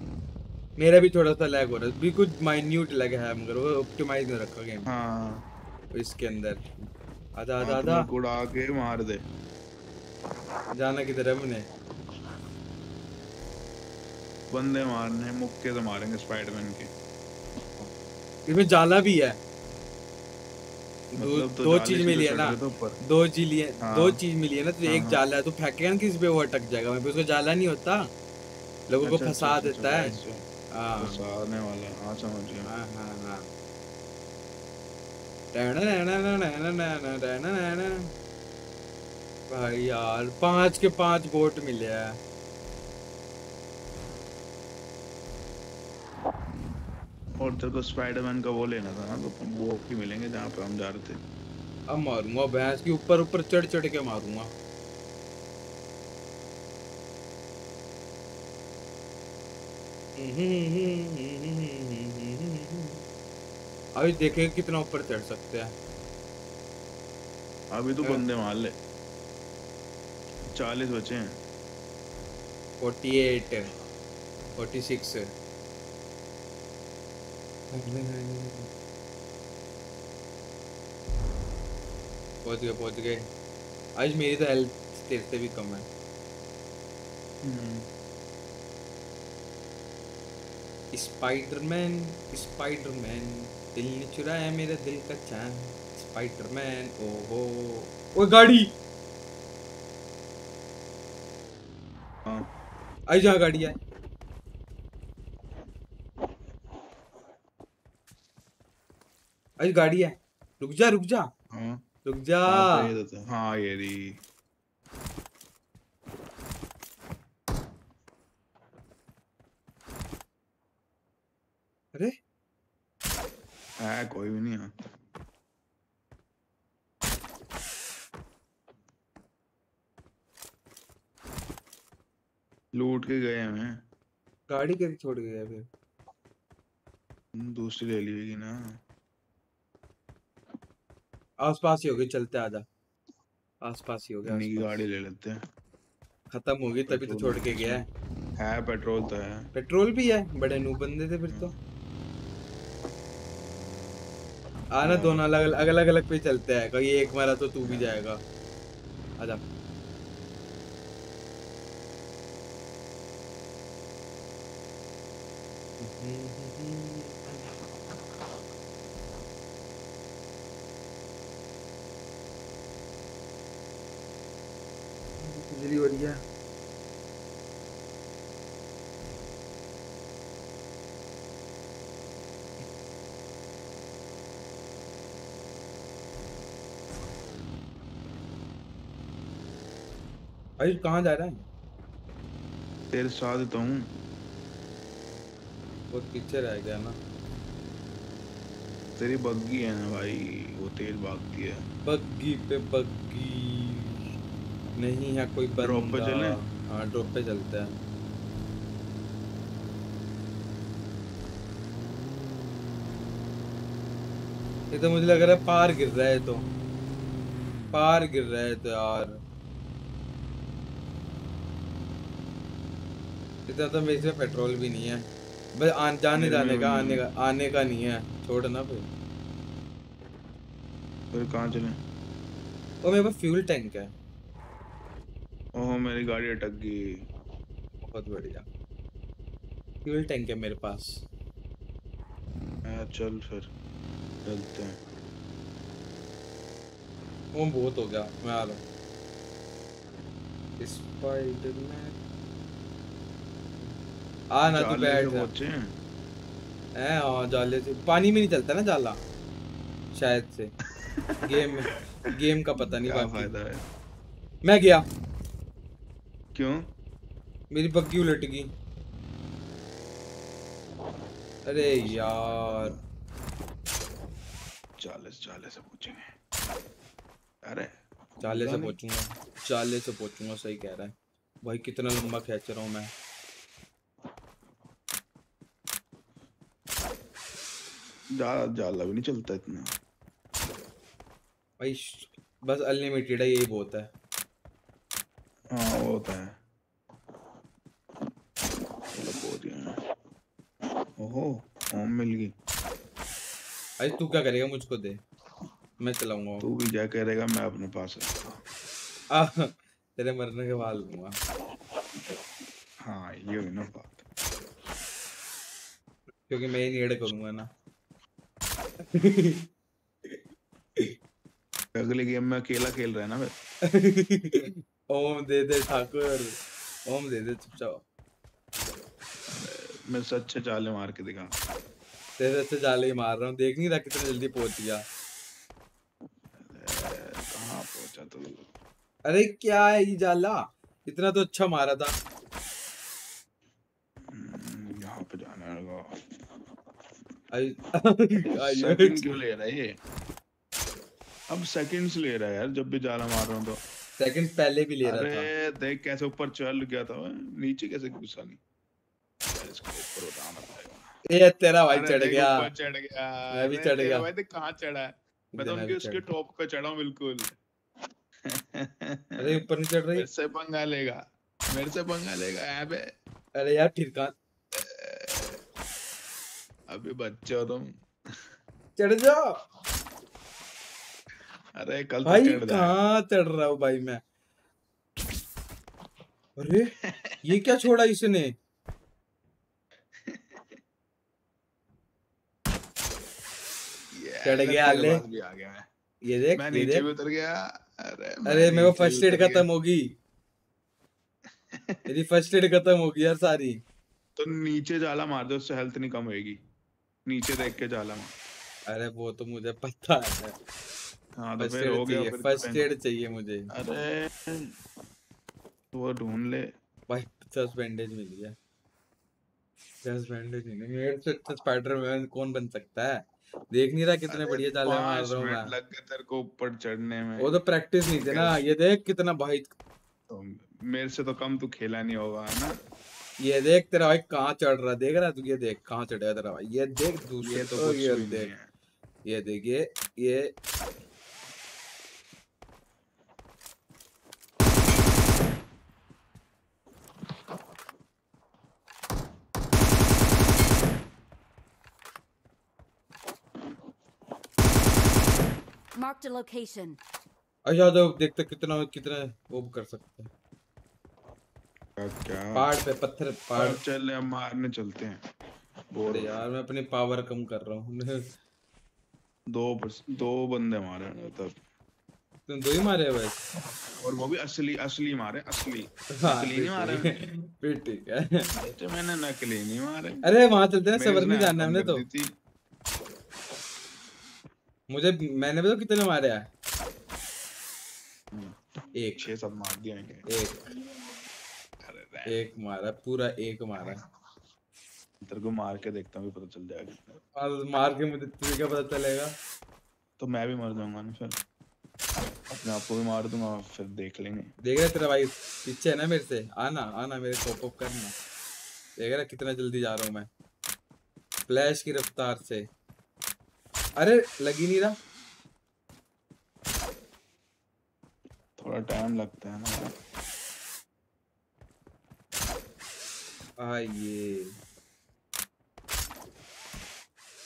मेरा भी थोड़ा सा लैग हो रहा है। भी कुछ माइन्यूट लैग है मगर वो ऑप्टिमाइज नहीं रखा गेम हाँ। इसके अंदर। आजा आजा हाँ, आजा। तुम्हें के मार दे। जाना किधर है मुझे बंदे मारने मुक्के से मारेंगे स्पाइडरमैन के। इसमें जाला भी है। दो, मतलब तो दो चीज़ मिली तो है ना तो दो चीज़ लिए हाँ। दो चीज़ मिली है ना तो हाँ, एक हाँ। जाला है तो फेंकेगा ना किसी पे वो अटक जाएगा? वहीं पे उसको जाला नहीं होता? लोगों को अच्छा, फंसा अच्छा, अच्छा, देता है ऐसे। हाँ। फंसाने वाला हाँ। समझ गया। हाँ हाँ हाँ। टैना नैना नैना टैना नैना। भाई यार पाँच के पाँच वोट मिले हैं। और तेरे को स्पाइडरमैन का वो लेना था ना तो वो भी मिलेंगे जहाँ पे हम जा रहे थे। अब मारूँगा भैंस के ऊपर ऊपर चढ़ चढ़ के मारूँगा। अभी देखे कितना ऊपर चढ़ सकते हैं। अभी तो। बंदे मार ले। चालीस बचे हैं। फोर्टी एट फोर्टी सिक्स पहुँच गए पहुँच गए। आज मेरी तो हेल्थ तेरे से भी कम है। स्पाइडरमैन स्पाइडरमैन दिल ने चुराया मेरे दिल का चैन स्पाइडरमैन ओहो। ओ गाड़ी हाँ आई जहाँ गाड़ी है आई गाड़ी है रुक जा रुक जा। हाँ। रुक जा। हाँ तो ये तो हाँ। ये अरे। है कोई भी नहीं है। लूट के गए हैं। गाड़ी कैसे छोड़ गया फिर? दूसरी ले ली होगी ना। आस पास ही होगी चलते आजा आस पास ही हो की आस-पास। गाड़ी ले लेते हैं। खत्म हो गई तभी तो छोड़ के गया है। है पेट्रोल तो है। पेट्रोल भी है बड़े नू बंदे थे फिर तो। आना दोनों अलग अलग अलग अलग पे चलते हैं। कहीं एक मारा तो तू भी जाएगा। आजा बिजली हो रही है भाई कहाँ जा रहा है? तेरे साथ तो हूँ। बहुत पीछे रह गया ना। तेरी बग्गी है ना भाई वो तेज भागती है। बग्गी पे बग्गी। नहीं है कोई बंदा Drop पे चलें? हाँ ड्रॉप पे चलते हैं। ये तो मुझे लग रहा है पार गिर रहा है तो। पार गिर रहा है तो यार। इतना तो मेरे में पेट्रोल भी नहीं है। बस आन जाने जाने का आने का आने का नहीं है। छोड़ ना फिर फिर कहाँ चले? ओ मेरे पास फ्यूल टैंक है। ओह मेरी गाड़ी अटक गई। बहुत बढ़िया। फ्यूल टैंक है मेरे पास। हाँ, चल फिर। चलते हैं। वो बहुत हो गया मैं आ रहा हूँ। स्पाइडरमैन आ ना तू बैठ जा। हैं। हाँ जाले से। पानी में नहीं चलता ना जाला? शायद से। गेम में गेम का पता नहीं क्या फ़ायदा है? मैं गया। क्यों? मेरी बग्गी उलट गई। अरे यार। चाले से चाले से पूछेंगे। अरे चाले से। पहुंचूँगा चाले से पहुंचूँगा सही कह रहा है। भाई कितना लंबा खेच रहा हूँ मैं। ज़्यादा जाला भी नहीं चलता इतना। भाई बस अनलिमिटेड है यही बहुत है। हाँ वो होता है। ओहो ओम मिल गई। अरे तू क्या करेगा? मुझको दे। मैं चलाऊँगा। तू भी क्या करेगा? मैं अपने पास आ, तेरे मरने के बाद लूँगा हाँ ये हुई ना बात। क्योंकि मैं ही नेड़ करूँगा ना। अगले गेम में अकेला खेल रहा है ना फिर। ओम दे दे ठाकुर ओम दे दे चुपचाप मैं सच्चे चाले मार के दिखा। तेरे से जाले ही मार रहा हूँ। देख नहीं रहा कितना जल्दी पहुँच गया। कहाँ पहुँचा तू? अरे क्या है ये जाला? इतना तो अच्छा मारा था। आई- सेकंड क्यों ले रहा है ये। अब सेकंड्स ले रहा है यार जब भी जाला मार रहा हूँ तो। सेकंड पहले भी ले रहा था। अरे देख कैसे ऊपर चल गया था नीचे कैसे घुसा नहीं। इसको ऊपर उठाना पड़ेगा ये तेरा भाई चढ़ गया। चढ़ गया मैं भी चढ़ गया। भाई देख कहाँ चढ़ा है। मैं तो उनके उसके टॉप पे चढ़ा हूँ बिल्कुल। अरे ऊपर नहीं चढ़ रही? मेरे से पंगा लेगा। मेरे से पंगा लेगा पे अरे यार कहाँ अभी बच्चे हो तुम। चढ़ जाओ। अरे कल तो भाई कहाँ चढ़ रहा हूँ भाई मैं? अरे ये क्या छोड़ा इसने? चढ़ गया ले। ये देख मैं नीचे भी उतर गया। अरे अरे मेरे को फ़र्स्ट एड खत्म होगी। मेरी फ़र्स्ट एड खत्म होगी यार सारी। तो नीचे जाला मार दो उससे हेल्थ नहीं कम होएगी। नीचे देख के जाला अरे वो तो मुझे पता है। हाँ तो फिर हो गया फ़र्स्ट एड चाहिए मुझे। अरे वो ढूंढ ले। भाई दस बैंडेज मिल गया। दस बैंडेज मिल मेरे से अच्छा स्पाइडरमैन कौन बन सकता है? देख नहीं रहा कितने बढ़िया जाले मार रहा हूँ मैं। लग गए तेरे को ऊपर चढ़ने में। वो तो प्रैक्टिस नहीं थी ना ये देख कितना भाई तो मेरे से तो कम तू खेला नहीं होगा ना? ये देख तेरा भाई कहाँ चढ़ रहा देख रहा तू? ये देख कहाँ चढ़ेगा तेरा भाई? ये देख दूसरे ये तो कुछ ये भी नहीं देख। है। ये देख ये ये। Marked a location. अच्छा तो देखते कितना कितना वो कर सकते हैं। क्या पहाड़ पे पत्थर पहाड़ चल अब मारने चलते हैं। अरे यार मैं अपनी पावर कम कर रहा हूँ। दो बस दो बंदे मारे हैं तब। तुम दो ही मारे हो वैसे और वो भी असली असली मारे असली। हाँ, नकली नहीं मारे। फिर ठीक है। तो मैंने नकली नहीं मारे। अरे वहाँ चलते हैं सबर नहीं जाना हमने तो। मुझे मैंने भी तो कितने मारे हैं? एक। छह सब मार दिए हैं। एक। एक मारा पूरा एक मारा। तेरे को मार के देखता हूँ पता चल जाएगा और मार के मुझे तुझे क्या पता चलेगा? तो मैं भी मर जाऊँगा ना फिर। अपने आप को भी मार दूँगा फिर देख लेंगे। देख रहा है तेरा भाई पीछे है ना मेरे से? आना आना मेरे टॉप अप करना। देख रहा है कितना जल्दी जा रहा हूँ मैं। फ्लैश की रफ्तार से। अरे लगी नहीं रहा। थोड़ा टाइम लगता है ना। आइए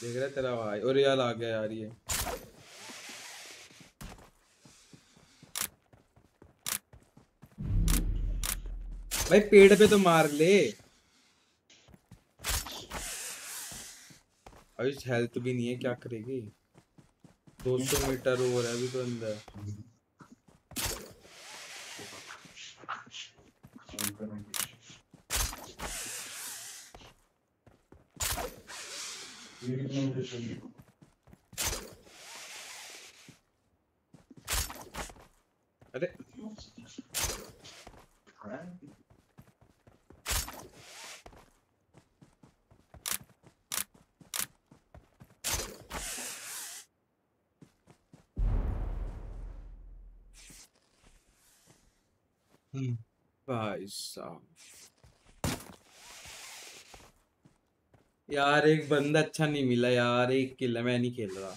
देख रहा तेरा भाई। और यार आ गया यार ये। भाई पेड़ पे तो मार ले। अभी हेल्थ भी नहीं है, क्या करेगी? 200 मीटर और है अभी तो अंदर। अरे हम्म, भाई साहब यार एक बंदा अच्छा नहीं मिला यार एक किल मैं नहीं खेल रहा।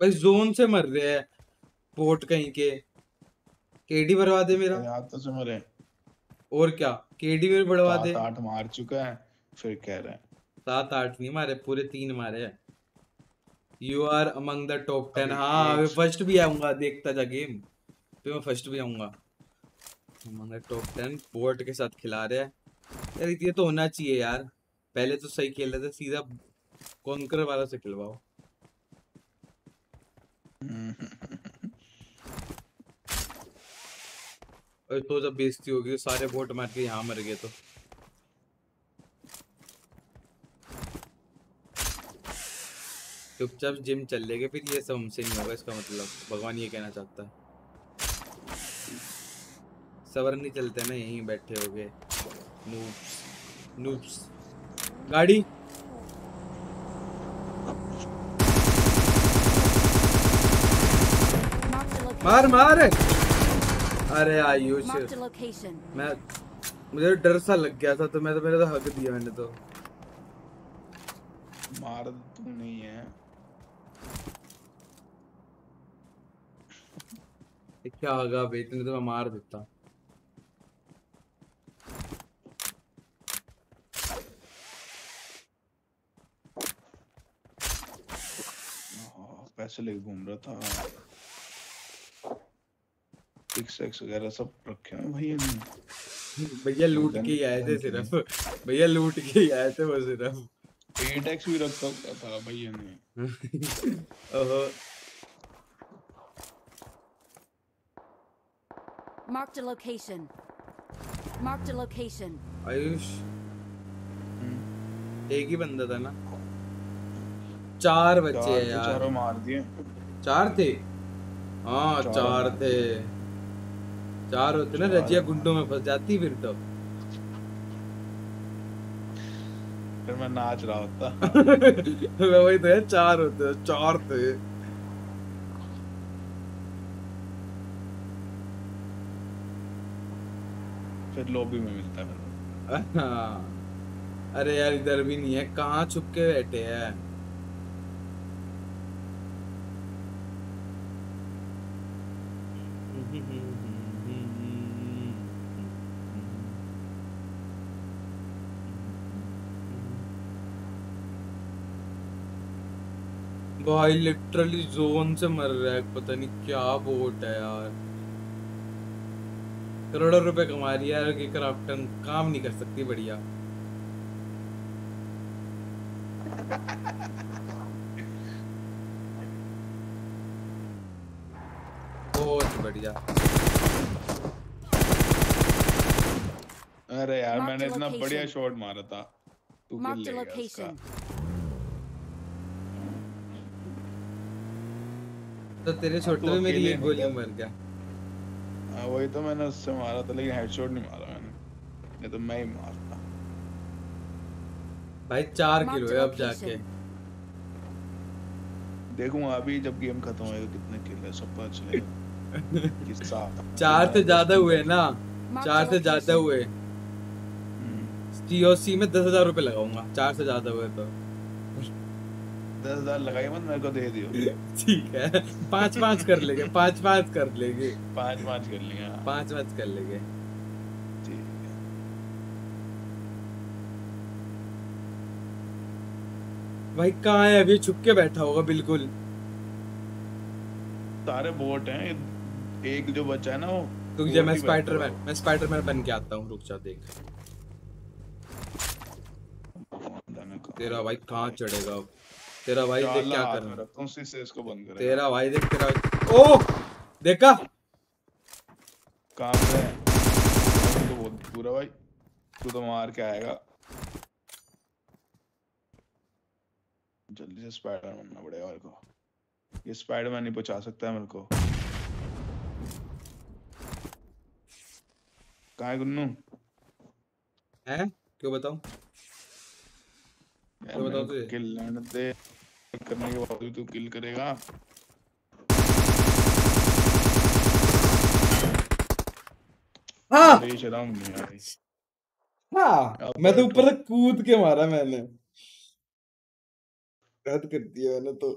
भाई जोन से मर रहे हैं बोट कहीं के। केडी भरवा दे मेरा। याद तो से मरे। और क्या? केडी में बढ़वा दे। सात आठ मार चुका है फिर कह रहे हैं। सात आठ नहीं मारे पूरे तीन मारे हैं। You are among the top ten हाँ मैं फ़र्स्ट भी आऊँगा देखता जा गेम फिर मैं फ़र्स्ट भी आऊँगा. Among the top ten board के साथ खिला रहे हैं. यार ये तो होना चाहिए यार. पहले तो सही खेल रहे थे सीधा कॉन्कर वाला से खिलवाओ. और तो जब बेइज्जती होगी सारे वोट मार के यहाँ मर गए तो. चुपचाप जिम चल लेंगे फिर ये सब हमसे नहीं होगा इसका मतलब भगवान ये कहना चाहता है। सबर नहीं चलते ना यहीं बैठे हो गए नूब्स नूब्स गाड़ी। मार मार। अरे आयुष. मैं मुझे डर सा लग गया था तो मैं तो मेरे तो हक दिया मैंने तो। मार तू नहीं है। क्या होगा? बे इतने तो मैं मार देता। हाँ, पैसे लेके घूम रहा था। सिक्स एक्स वगैरह सब रखे हैं भैया ने भैया लूट के आए थे सिर्फ़। भैया लूट के आए थे वो सिर्फ़। एट एक्स भी रखा हुआ था भैया ने। ओहो। Marked a location. Marked a location. Ayush. एक ही बंदा था ना? चार बच्चे चार हैं के यार। चारों मार दिए। चार थे? हाँ चार चार थे। चार होते ना। रजिया गुंडों में फंस जाती फिर तो। मैं नाच रहा होता। मैं वही तो है चार होते चार थे फिर लॉबी में मिलता है हाँ। अरे यार इधर भी नहीं है कहाँ छुप के बैठे हैं? भाई लिटरली जोन से मर रहा है पता नहीं क्या बोट है यार। करोड़ों रुपए कमा रही है यार कि क्राफ्टन काम नहीं कर सकती बढ़िया। बहुत बढ़िया। अरे यार मैंने इतना बढ़िया शॉट मारा था। तू किल ले गया उसका location. तो तेरे छोटे तू में मेरी एक गोली मर गया हाँ वही तो मैंने उससे मारा था लेकिन हेडशॉट नहीं मारा मैंने। नहीं तो मैं ही मारता। भाई चार किलो है अब जाके। देखूँगा अभी जब गेम खत्म होएगा कितने किल है सब पता चलेगा किस्सा चार से ज़्यादा हुए ना? चार से ज़्यादा हुए। हम्म, टीओसी में दस हज़ार रुपए लगाऊँगा चार से ज़्यादा हुए तो। दस हज़ार लगाई मत मेरे को दे दियो। ठीक है। पाँच पाँच कर लेंगे पाँच पाँच कर लेंगे। पाँच पाँच कर लिया पाँच पाँच कर लेंगे। भाई कहाँ है? अभी छुप के बैठा होगा बिल्कुल। सारे बोट हैं एक जो बचा है ना वो रुक जा मैं ही। स्पाइडरमैन मैं स्पाइडरमैन बन के आता हूँ रुक जा देख। है। तेरा भाई कहाँ चढ़ेगा? तेरा भाई देख क्या कर रहा है। उसी से इसको बंद करेगा। तेरा भाई देख तेरा ओ देखा? कहाँ पे है? तो बहुत पूरा भाई? तू तो मार के आएगा। जल्दी से स्पाइडर बनना पड़ेगा मेरे को। ये स्पाइडरमैन नहीं पहुँचा सकता है मेरे को। कहाँ है गुन्नू? है? क्यों बताऊँ? तो बताओ तुझे। किल दे। करने के बाद तू किल करेगा। हाँ। शर्म नहीं आ रही। हाँ मैं तो ऊपर से कूद के मारा मैंने। हद कर दिया मैंने तो।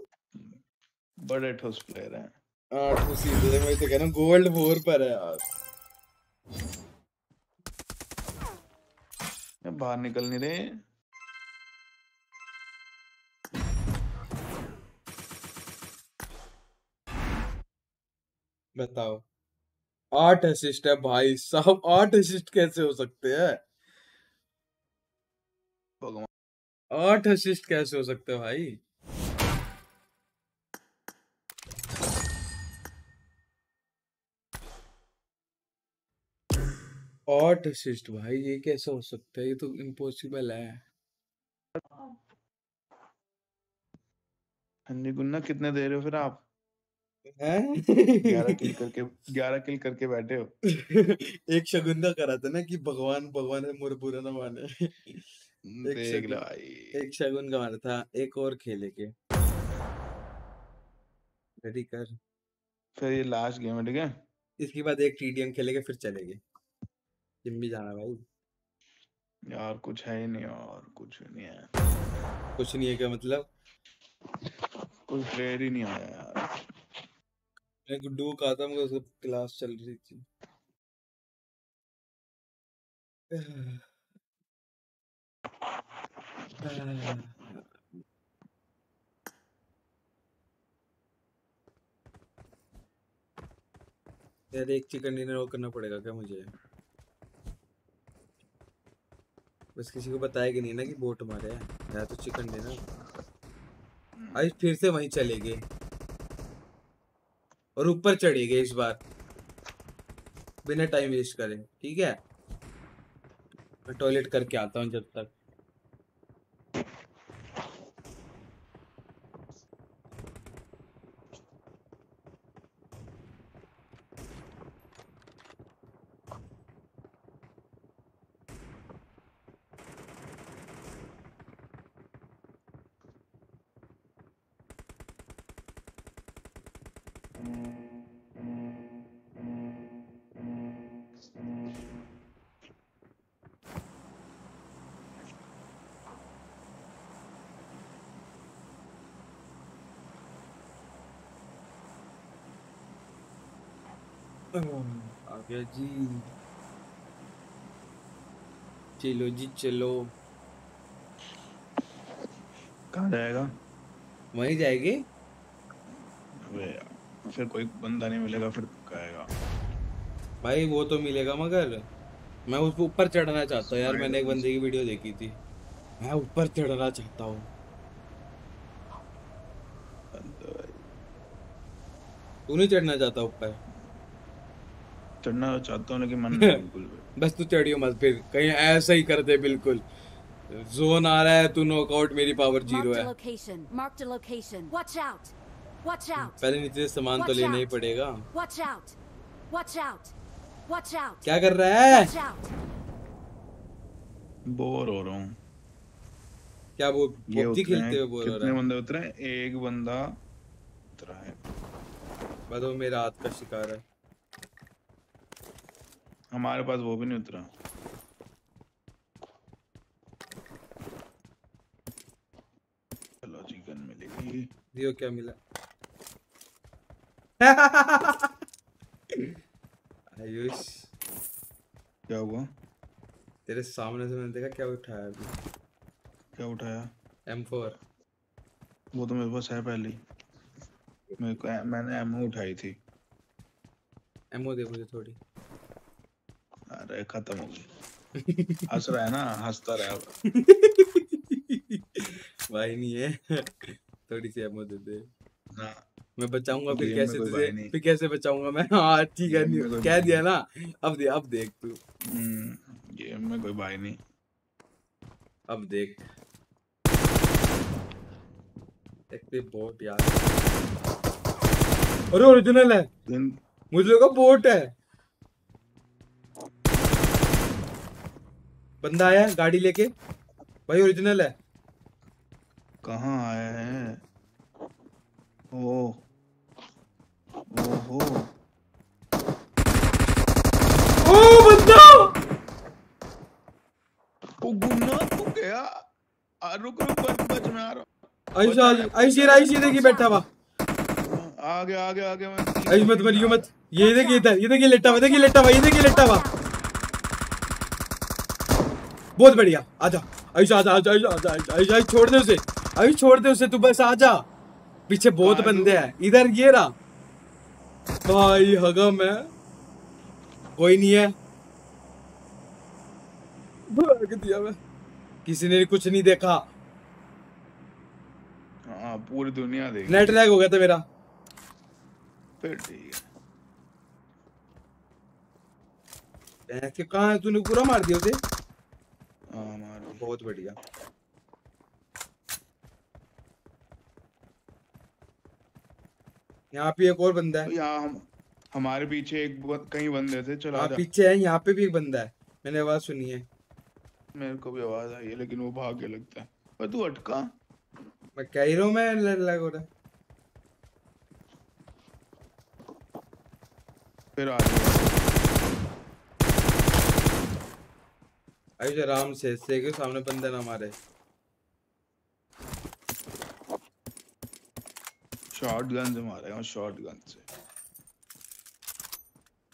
बड़े ठोस प्लेयर हैं। आठ को सीधे मैं तो कह रहा हूँ गोल्ड फोर पर है यार। ये बाहर निकल नहीं रहे। बताओ। आठ असिस्ट है भाई साहब आठ असिस्ट कैसे हो सकते हैं? आठ असिस्ट कैसे हो सकते हैं भाई? आठ असिस्ट भाई ये कैसे हो सकता है? ये तो इम्पॉसिबल है। गुन्ना कितने दे रहे हो फिर आप? ग्यारह किल करके ग्यारह किल करके बैठे हो। एक शगुंदा करा था ना कि भगवान भगवान है मोर बुरा न माने। देख सेकंड। एक शगुन का मारा था एक और खेलेंगे रेडी कर। फिर ये लास्ट गेम है ठीक है? इसके बाद एक टीडीएम खेलेंगे फिर चलेंगे जिम भी जाना भाई। यार कुछ है ही नहीं और कुछ नहीं है। कुछ नहीं है क्या मतलब? कोई प्लेयर ही नहीं आया यार। मैं गुड्डू को कहा था, मगर उसको क्लास चल रही थी। यार एक चिकन डिनर और करना पड़ेगा क्या मुझे? बस किसी को बताया बताएगा नहीं ना कि बोट मारे है? या तो चिकन डिनर आज फिर से वहीं चलेंगे। और ऊपर चढ़ेगा इस बार। बिना टाइम वेस्ट करें, ठीक है? मैं टॉयलेट करके आता हूँ जब तक। गया जी चलो जी चलो कहाँ जाएगा वहीं जाएँगे फिर कोई बंदा नहीं मिलेगा फिर कहेगा भाई वो तो मिलेगा मगर मैं उस ऊपर चढ़ना चाहता हूँ यार मैंने एक बंदे की वीडियो देखी थी मैं ऊपर चढ़ना चाहता हूँ तू नहीं चढ़ना चाहता ऊपर चढ़ना चाहता हूँ लेकिन मन बिल्कुल बस तू चढ़ियो मत फिर कहीं ऐसा ही कर दे बिल्कुल। जोन आ रहा है तू नॉकआउट मेरी पावर ज़ीरो है. पहले नीचे से सामान तो लेना ही पड़ेगा. क्या कर रहा है? बोर हो रहा हूँ। क्या वो पबजी हैं खेलते हुए बोल कितने रहा है? बंदे उतरे एक बंदा उतरा है। बस वो मेरा हाथ का शिकार है। हमारे पास वो भी नहीं उतरा। चलो चिकन मिलेगी। दियो क्या मिला? आयुष। क्या हुआ? तेरे सामने से मैंने देखा क्या उठाया अभी? क्या उठाया? M4 वो तो मेरे पास है पहले ही। मेरे को मैंने एमओ उठाई थी। एमओ दे मुझे थोड़ी। अरे खत्म हो गई। हंस रहा है ना हंसता रहा भाई नहीं है। थोड़ी सी एमओ दे दे। ना। मैं बचाऊँगा फिर कैसे तुझे? फिर कैसे बचाऊँगा मैं? हाँ ठीक है नहीं- कह दिया ना। अब दे अब देख तू। हम्म, गेम में कोई भाई नहीं। अब देख। एक पे बोट यार। अरे ओरिजिनल है। मुझे लगा बोट है। बंदा आया गाड़ी लेके। भाई ओरिजिनल है। कहाँ आया है? ओ ओहो। ओ बंदा! ओ गुन्ना तो गया। आ, रुक रुक बच बच मैं आ रहा आयुष आयुष ये आयुष ये देखिए बैठा हुआ। हूँ आगे आगे आगे मैं आयुष मत मरियो मत। ये देखिए इधर ये देखिए लेटा हुआ देखिए लेटा हुआ ये देखिए लेटा हुआ। बहुत बढ़िया। आजा। आयुष आजा आजा आयुष आजा आयुष आयुष छोड़ दे उसे। आयुष छोड़ दे उसे तू बस आजा। पीछे बहुत बंदे हैं। इधर ये रहा। भाई हगा मैं कोई नहीं है। भाग दिया मैं। किसी ने कुछ नहीं देखा। हाँ पूरी दुनिया देख नेट लैग हो गया था मेरा। फिर ठीक है। कहाँ है? तूने पूरा मार दिया उसे। हाँ मार। बहुत बढ़िया। यहाँ पे एक और बंदा है। यहाँ हम हमारे पीछे एक कई बंदे थे चलो हाँ पीछे है यहाँ पे भी एक बंदा है। मैंने आवाज़ सुनी है। मेरे को भी आवाज़ आई है लेकिन वो भाग के लगता है। पर तू अटका। मैं कह ही रहा हूँ मैं लग हो रहा है। फिर आ गया आयुष आराम से से के सामने बंदे ना मारे। शॉर्ट गन से मारेगा शॉर्ट गन से।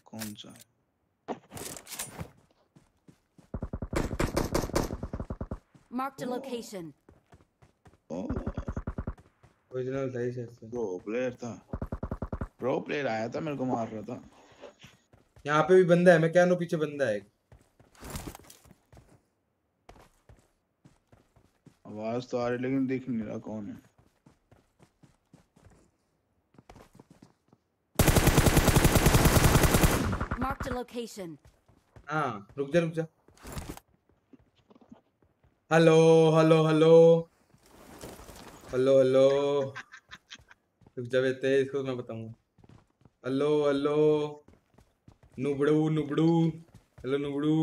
कौन सा है? Marked a location. Oh original था इस ऐसे प्रो प्लेयर था। प्रो प्लेयर आया था मेरे को मार रहा था। यहाँ पे भी बंदा है मैं क्या नो पीछे बंदा है एक। आवाज़ तो आ रही लेकिन दिख नहीं रहा कौन है। Marked a location. हाँ रुक जा रुक जा। Hello hello hello. Hello hello. रुक जा बेटे इसको मैं बताऊँगा हेलो हेलो। नुबड़ू नुबड़ू। हेलो नुबड़ू।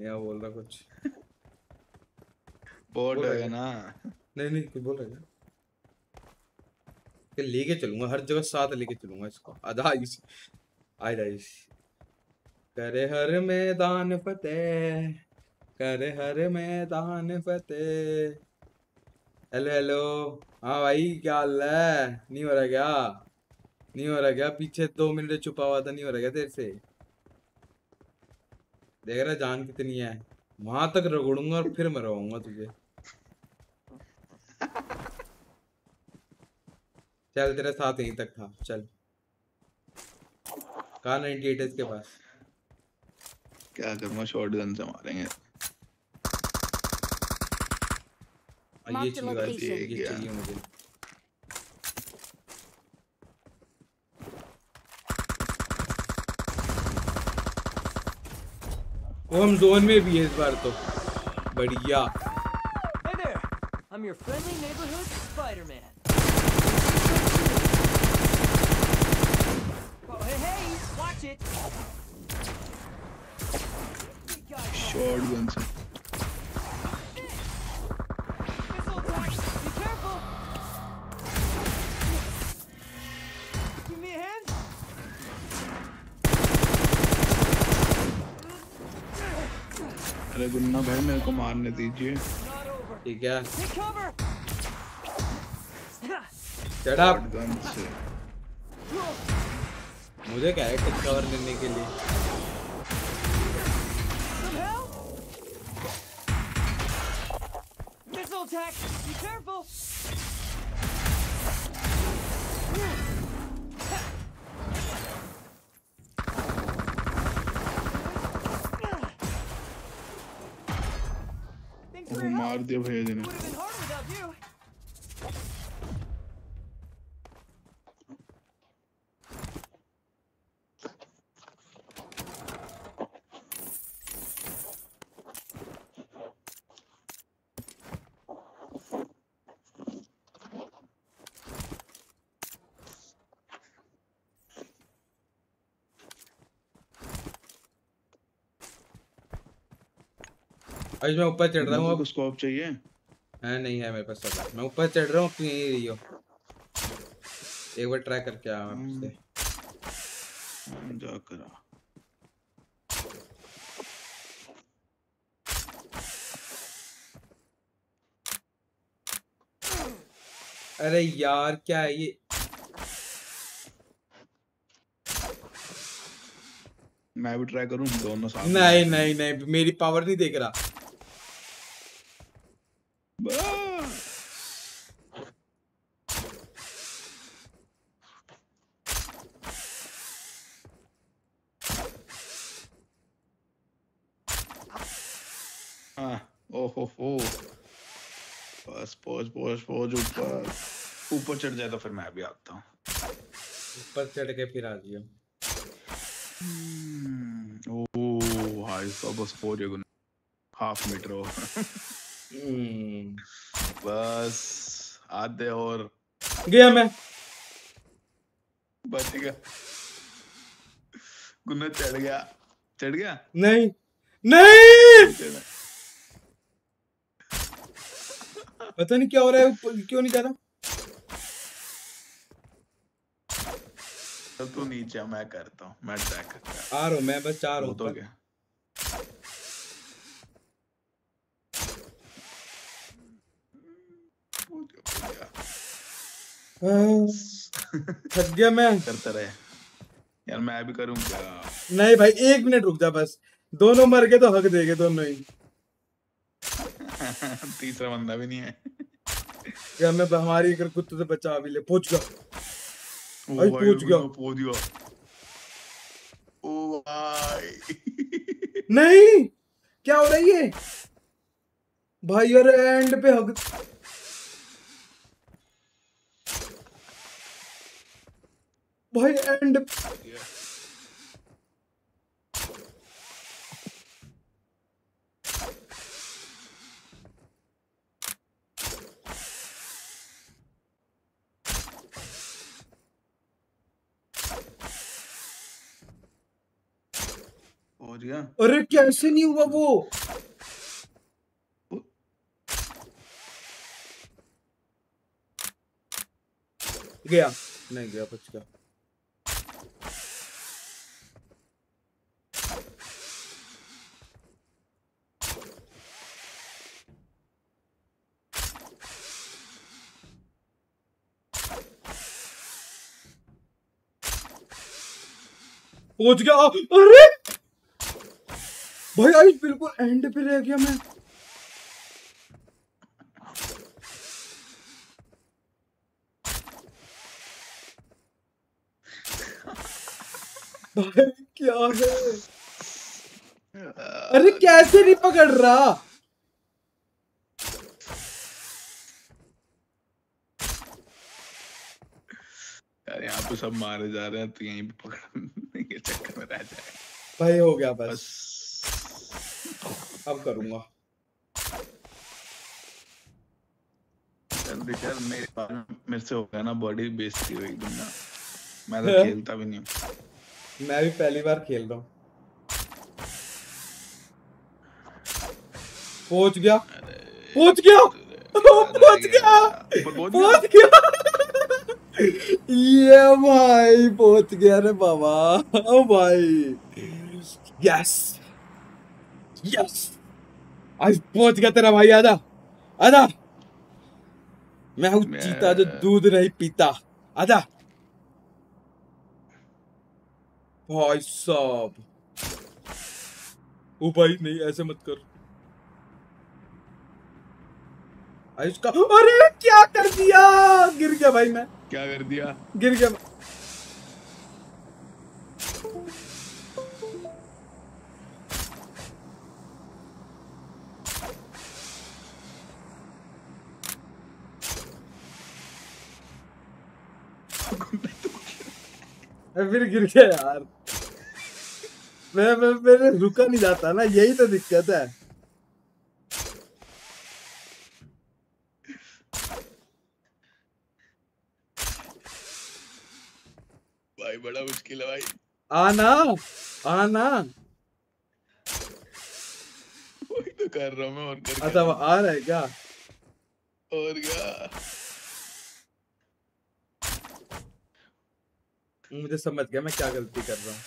यहाँ बोल रहा कुछ। बोल है ना। नहीं नहीं कुछ बोल रहा है कि लेके चलूँगा हर जगह साथ लेके चलूँगा इसको। आधा आयुष। करे हर मैदान फतेह करे हर मैदान फतेह। Hello hello. हाँ भाई क्या हाल है? नहीं हो रहा क्या? नहीं हो रहा क्या? पीछे दो मिनट छुपा हुआ था नहीं हो रहा क्या तेरे से? देख रहा जान कितनी है। वहाँ तक रगड़ूँगा और फिर मरवाऊँगा तुझे। चल तेरा साथ यहीं तक था। चल। कहा 98 है इसके पास। क्या करूँगा शॉर्ट गन से मारेंगे। ये चाहिए location. ये चाहिए मुझे। होम जोन में भी है इस बार तो। बढ़िया। Shotgun. अरे गुन्ना भाई मेरे को मारने दीजिए। ठीक है। गन से। मुझे क्या है टिक कवर लेने के लिए Missile attack! Be careful! Thanks for वो your मार help. दिया भैया जी ने Would have been harder without you. आज मैं ऊपर चढ़ रहा हूँ अब। को स्कोप चाहिए। है नहीं है मेरे पास सब मैं ऊपर चढ़ रहा हूँ तू यहीं रही हो। एक बार ट्राई करके आया मैं हम्म। आपसे। जा करा। अरे यार क्या है ये? मैं भी ट्राई करूँ दोनों साथ नहीं नहीं नहीं मेरी पावर नहीं देख रहा बस। हाँ ओहो हो बस पहुँच पहुँच पहुँच ऊपर ऊपर चढ़ जाए तो फिर मैं भी आता हूँ। ऊपर चढ़ के फिर आ गया ओ हाई सब बस पहुँच गए हाफ़ मीटर और। हम्म, बस आधे और। गया मैं। बच गया। गुन्ना चढ़ गया। चढ़ गया? नहीं नहीं! पता नहीं क्या हो रहा है क्यों नहीं जा रहा? तो तू नीचे मैं करता हूँ मैं ट्रैक करता आ रहा हूँ मैं बस चार हूँ। तो क्या। थक गया मैं। करता रहे। यार मैं भी करूँ क्या? नहीं भाई एक मिनट रुक जा बस। दोनों मर गए तो हक देंगे दोनों ही। तीसरा बंदा भी नहीं है। क्या मैं हमारी अगर कुत्ते से बचा भी ले पहुँच गया ओ भाई, पहुँच गया। पहुँच गया ओ भाई नहीं क्या हो रहा है ये? भाई यार एंड पे हग भाई एंड पहुँच गया। अरे कैसे नहीं हुआ वो? गया। नहीं गया बच गया। पहुँच गया। अरे भाई आज बिल्कुल एंड पे रह गया मैं। भाई क्या है? अरे कैसे नहीं पकड़ रहा? यार यहाँ पे सब मारे जा रहे हैं तो यहीं पे पकड़ने के चक्कर में रह जाए। भाई हो गया बस। बस। अब करूँगा। कर मेरे मेरे से हो गया ना बॉडी बेइज्जती हुई मैं तो। खेलता भी नहीं मैं भी पहली बार खेल रहा हूँ। पहुँच गया। पहुँच गया। पहुँच गया। पहुँच पहुँच गया। ये भाई पहुँच गया रे बाबा। ओ भाई। यस यस आज पहुँच गया तेरा भाई आजा आजा मैं हूँ मैं- चीता जो दूध नहीं पीता। आजा भाई साहब। ओ भाई नहीं ऐसे मत कर। आयुष का अरे क्या कर दिया? गिर गया भाई मैं। क्या कर दिया? गिर गया। मैं। फिर गिर गया यार। मैं मैं मेरे रुका नहीं जाता ना यही तो दिक्कत है। भाई बड़ा मुश्किल है भाई। आना आना। वही तो कर रहा हूँ मैं और कर? अच्छा आ रहा है क्या? और क्या? मुझे समझ गया मैं क्या गलती कर रहा हूँ।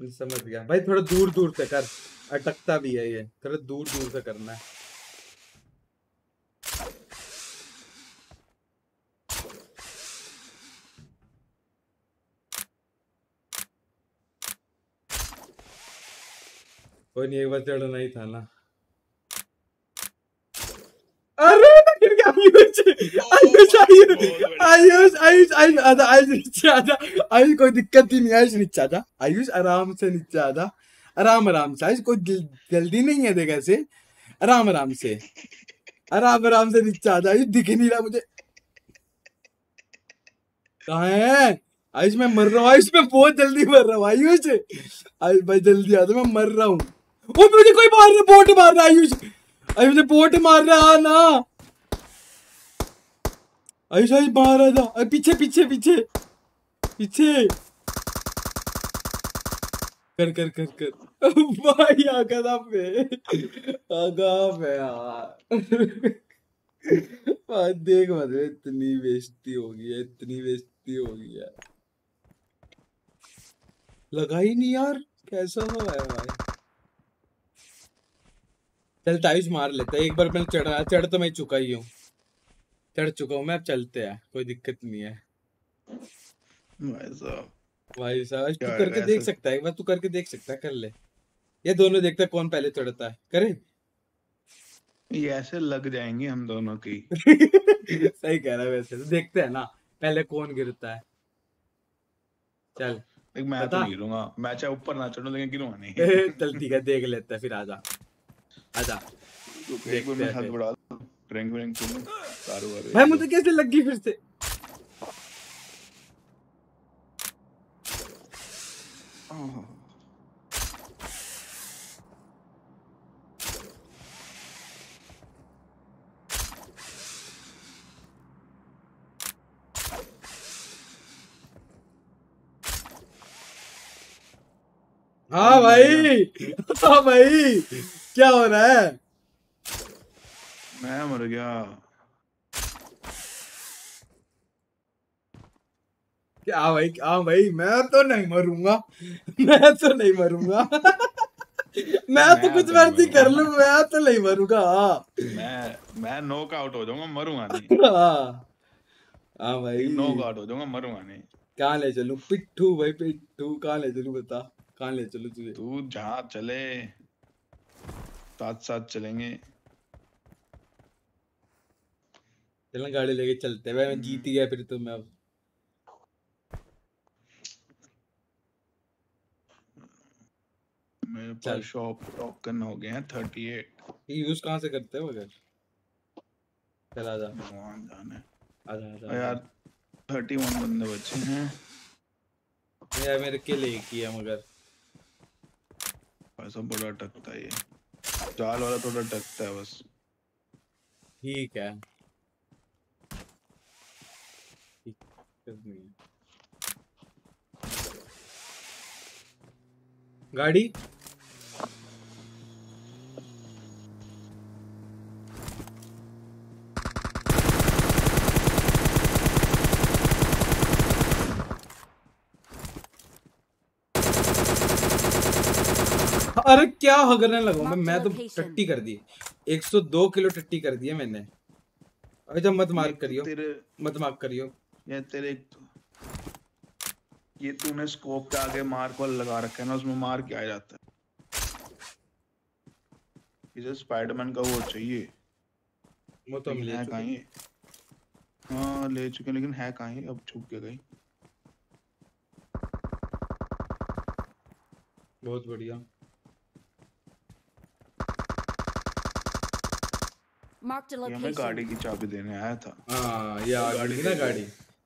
मुझे समझ गया। भाई थोड़ा दूर दूर से कर। अटकता भी है ये। थोड़ा दूर दूर से करना है। कोई नहीं, एक बार चढ़ना ही था ना। अरे गया आयुष आयुष आयुष आयुष आजा आयुष नीचे आजा आयुष कोई दिक्कत ही नहीं है, आयुष नीचे आजा आयुष आराम से नीचे आजा आराम आराम से आयुष कोई जल्दी नहीं है देख ऐसे आराम आराम से आराम आराम से नीचे आजा आयुष दिख नहीं रहा मुझे कहाँ है आयुष मैं मर रहा हूँ आयुष मैं बहुत जल्दी मर रहा हूँ आयुष आयुष भाई जल्दी आ मैं मर रहा हूँ मुझे कोई मार रहा बोट मार रहा आयुष आयुष मुझे बोट मार रहा ना आयुष मार रहा था अरे पीछे पीछे पीछे पीछे कर कर कर कर भाई आगा पे आगा पे यार देख मत इतनी बेइज्जती हो गई है इतनी बेइज्जती हो गई है लगा ही नहीं यार कैसा हुआ है भाई चल तायुष मार लेता एक बार मैं चढ़ चढ़ तो मैं चुका ही हूँ चढ़ चुका हूँ मैं अब चलते हैं कोई दिक्कत नहीं है। भाई साहब। भाई साहब तू करके देख सकता है एक बार तू करके देख सकता है कर ले। ये दोनों देखते हैं कौन पहले चढ़ता है करे? ये ऐसे लग जाएँगे हम दोनों की। सही कह रहा है वैसे तो देखते हैं ना पहले कौन गिरता है। चल देख मैं तो गिरूँगा मैं चाहे ऊपर ना चढ़ूं लेकिन गिरूँगा नहीं। चल ठीक है देख लेते हैं फिर आजा आजा एक बार देखते मैं हैं हाथ बढ़ा दूँ। रैंक रैंक चलूँ तारू वारू भाई मुझे कैसे लग गई फिर से? हाँ भाई हाँ भाई क्या हो रहा है? मैं मर गया। क्या भाई हाँ भाई मैं तो नहीं मरूँगा। मैं तो नहीं मरूँगा। मैं तो कुछ तो मर्ज़ी कर लूँ मैं तो नहीं मरूँगा। मैं मैं नॉक आउट हो जाऊँगा मरूँगा नहीं। हाँ। हाँ भाई। नॉक आउट हो जाऊँगा मरूँगा नहीं। कहाँ ले चलूँ? पिट्ठू भाई पिट्ठू। कहाँ ले चलूँ बता? कहाँ ले चलूँ तुझे? तू जहाँ चले साथ साथ चलेंगे चलना गाड़ी लेके चलते हैं। भाई मैं जीत गया फिर तो मैं अब। मेरे पास शॉप टोकन हो गए हैं थर्टी एट ये यूज़ कहाँ से करते हो अगर? चल आजा भगवान जाने। आजा आजा और यार थर्टी वन बंदे बचे हैं। यार मेरे किल एक ही है मगर। ऐसा बड़ा अटकता है ये। जाल वाला थोड़ा अटकता है बस। ठीक है। है। गाड़ी? अरे क्या हगरने लगा? मैं मैं तो टट्टी कर दी। 102 किलो टट्टी कर दी है मैंने। अबे जब मत मार्क करियो। तेरे मत मार्क करियो। ये तेरे ये तूने स्कोप के आगे मार्क वाला लगा रखा है ना उसमें मार के आ जाता है। इसे स्पाइडरमैन का वो चाहिए। वो तो हम लेकिन ले है चुके कहाँ हाँ। ले चुके हैं, लेकिन है कहाँ अब छुप के गई। बहुत बढ़िया। Marked a ये हमें गाड़ी की चाबी देने आया था। हाँ ये आ गाड़ी गई ना गाड़ी।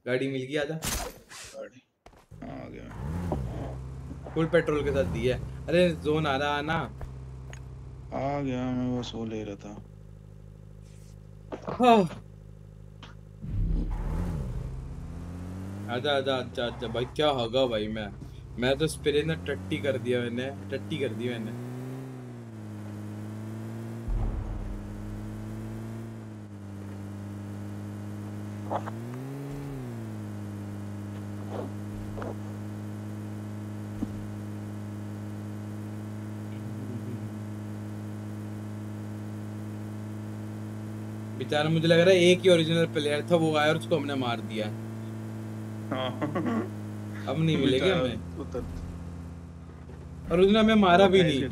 गाड़ी मिल गई आजा। गाड़ी। आ गया। फुल पेट्रोल के साथ दिया अरे जोन आ रहा ना आ गया मैं बस वो ले रहा था। हाँ। आजा आजा आजा आजा। भाई क्या होगा भाई मैं? मैं तो स्प्रे ना टट्टी कर दिया मैंने। टट्टी कर दी मैंने। बेचारा मुझे लग रहा है एक ही ओरिजिनल प्लेयर था वो आया और उसको हमने मार दिया। हाँ। अब नहीं मिलेगा हमें। और उसने हमें मारा भी नहीं।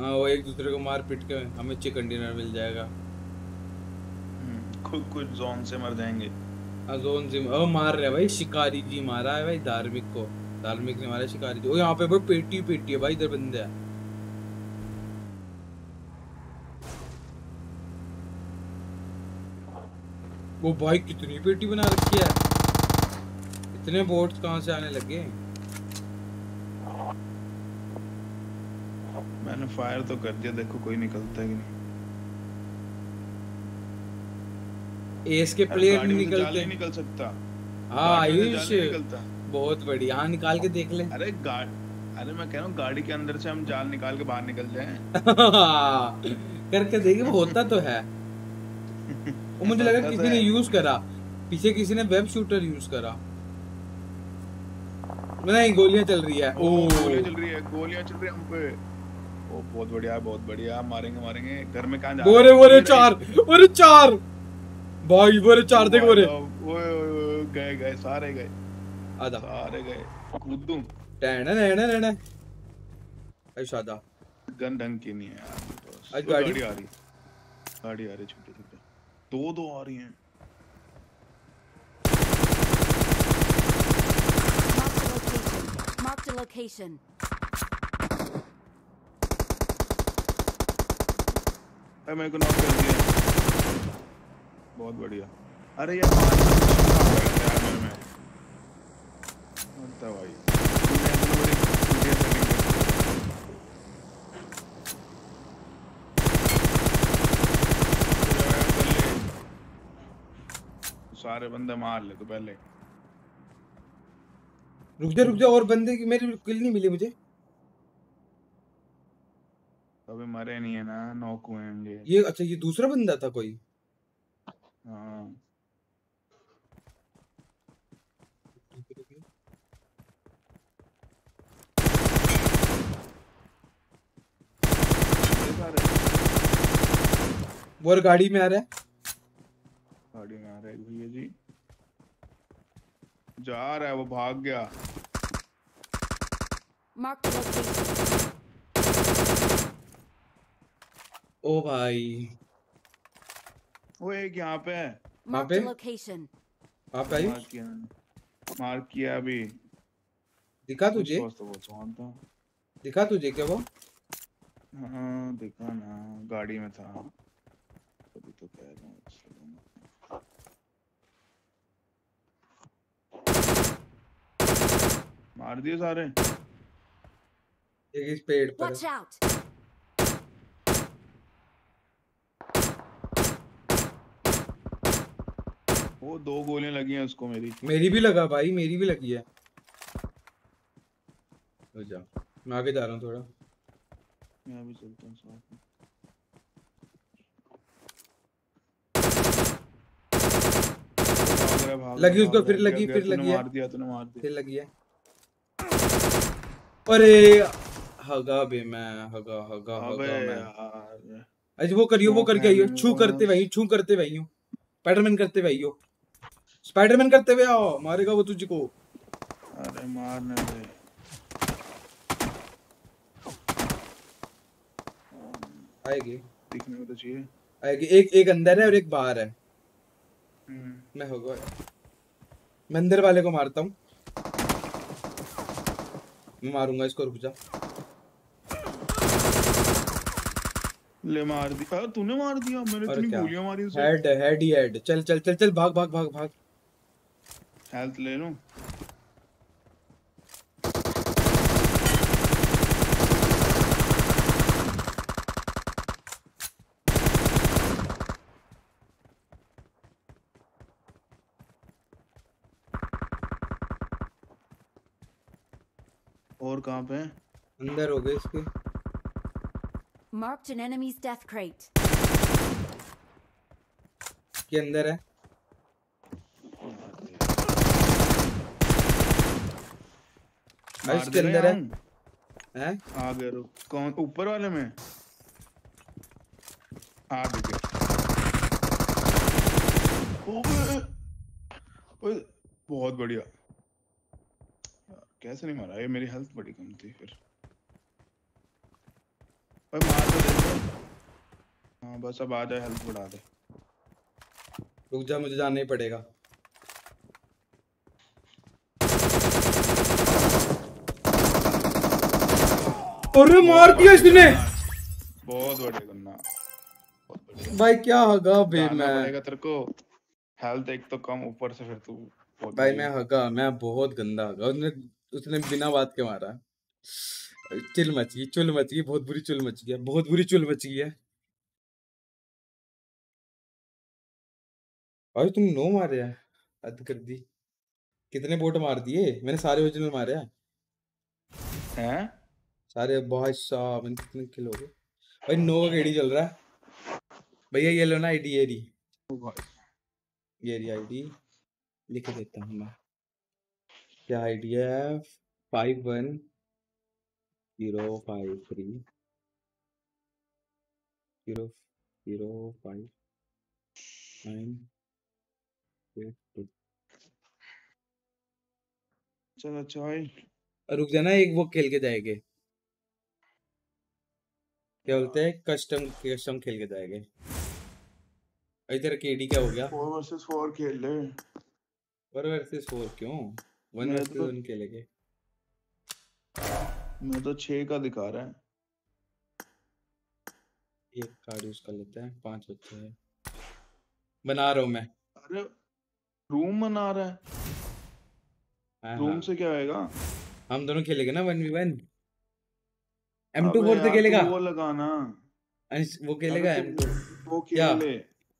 हाँ वो एक दूसरे को मार पीट के हमें चिकन डिनर मिल जाएगा। कुछ जोन से मर जाएँगे। हाँ जोन से ओ मार रहे भाई शिकारी जी मारा है भाई धार्मिक को। धार्मिक ने मारा शिकारी जी। ओ यहाँ पे भाई पेटी पेटी है भाई इधर बंदे है। वो भाई कितनी पेटी बना रखी है। इतने बोट्स कहाँ से आने लगे? मैंने फायर तो कर दिया देखो कोई निकलता है कि नहीं। एस के प्लेयर नहीं निकलते। नहीं निकल सकता हाँ आयुष। बहुत बढ़िया। हाँ निकाल के देख ले। अरे गाड़ अरे मैं कह रहा हूँ गाड़ी के अंदर से हम जाल निकाल के बाहर निकल जाएँ करके देखे वो होता तो है। वो मुझे लगा तो किसी ने यूज़ करा। पीछे किसी ने वेब शूटर यूज़ करा। नहीं गोलियाँ चल रही है। ओ गोलियाँ चल रही है गोलियाँ चल रही है हम पे। ओ बहुत बढ़िया बहुत बढ़िया। मारेंगे मारेंगे। घर में कहाँ जा बोरे रहे हैं? बोरे ये चार। बोरे चार। भाई बोरे चार देख बोरे ओए ओए ओए गए गए सारे गए। आधा। सारे गए। कूदूं? टैना नैना नैना आई शादा। गन ढंग की नहीं है यार आज गाड़ी- आ रही गाड़ी आ रही छोटे छोटे। दो दो आ रही हैं। Marked a location. मेरे को नॉक कर दिया। बहुत बढ़िया। अरे यार पाँच यार मेरे में। होता भाई। सारे बंदे मार ले तो पहले। रुक जा रुक जा और बंदे की मेरी किल नहीं मिली मुझे। अभी मरे नहीं है ना नॉक हुए होंगे ये अच्छा ये दूसरा बंदा था कोई? हाँ। वो गाड़ी में आ रहा है। गाड़ी में आ रहा है भैया जी। जा रहा है वो भाग गया. ओ भाई। वो एक यहाँ पे है। पे? location. आप आयुष मार किया अभी। दिखा तुझे। तो था दिखा तुझे क्या वो? हाँ देखा ना। गाड़ी में था। तभी तो कह रहा हूँ मार दिए सारे। एक इस पेड़ पर Watch out. वो दो गोलियाँ लगी हैं उसको मेरी। मेरी भी लगा भाई मेरी भी लगी है। हो जा मैं आगे जा रहा हूँ थोड़ा। मैं भी चलता हूँ साथ में। लगी उसको, फिर लगी, फिर लगी मार दिया तूने मार दिया। फिर लगी है। अरे हगा बे मैं हगा हगा हगा मैं। अरे वो करियो वो करके आइयो। छू करते वही छू करते वही हो। स्पाइडरमैन करते वही हो। स्पाइडरमैन करते हुए आओ। मारेगा वो तुझको। अरे मारने दे। आएगी। दिखने को तो चाहिए। आएगी। एक एक अंदर है और एक बाहर है। हम्म। मैं होगा। मैं अंदर वाले को मारता हूँ। मैं मारूँगा इसको रुक जा। ले मार दिया। तूने मार दिया। मैंने इतनी गोलियाँ मारी उसे। हेड हेड ही हेड चल चल चल चल। भाग भाग भाग भाग। हेल्थ ले लूँ? और कहाँ पे है? अंदर हो गए इसके। Marked an enemy's death crate. के अंदर है। मार इसके अंदर है। हैं? आ गए रुक। कौन? ऊपर वाले में? आ गए। ओए बहुत बढ़िया। कैसे नहीं मारा? ये मेरी हेल्थ बड़ी कम थी फिर। ओए मार तो दे हाँ बस अब आ जाए हेल्थ बढ़ा दे। रुक जा मुझे जाना ही पड़ेगा। अरे मार दिया इसने। बहुत बढ़िया गन्ना। भाई क्या हगा बे मैं? तेरे को। हेल्थ एक तो कम ऊपर से फिर तू भाई मैं हगा मैं बहुत गंदा हगा। उसने उसने बिना बात के मारा। चिल मच गई चुल मच गई बहुत बुरी चुल मच गई है बहुत बुरी चुल मच गई है। भाई तुम नो मारे है। हद कर दी। कितने बोट मार दिए? मैंने सारे ओरिजिनल मारे हैं। हैं? सारे भाई साहब कितने किल हो गए? भाई नो का केडी चल रहा है। भैया ये लो ना आईडी ओ भाई ये रही आईडी लिख देता हूँ मैं। क्या आईडी है? Five one zero five three zero zero five nine eight two चल भाई रुक जाना एक वो खेल के जाएँगे। क्या बोलते हैं? कस्टम कस्टम खेल के जाएँगे इधर केडी क्या हो गया? फोर वर्सेस फोर खेल ले फोर वर्सेस फोर क्यों? वन वर्सेस तो- वन खेलेंगे। मैं तो छह का दिखा रहा है। एक कार्ड यूज़ कर लेते हैं पाँच बच्चे हैं। बना रहा हूँ मैं। अरे रूम बना रहा है। हाँ, रूम हाँ। से क्या आएगा? हम दोनों खेलेंगे ना one v one M two four से खेलेगा? वो लगाना वो खेलेगा अरे एम टू वो क्या?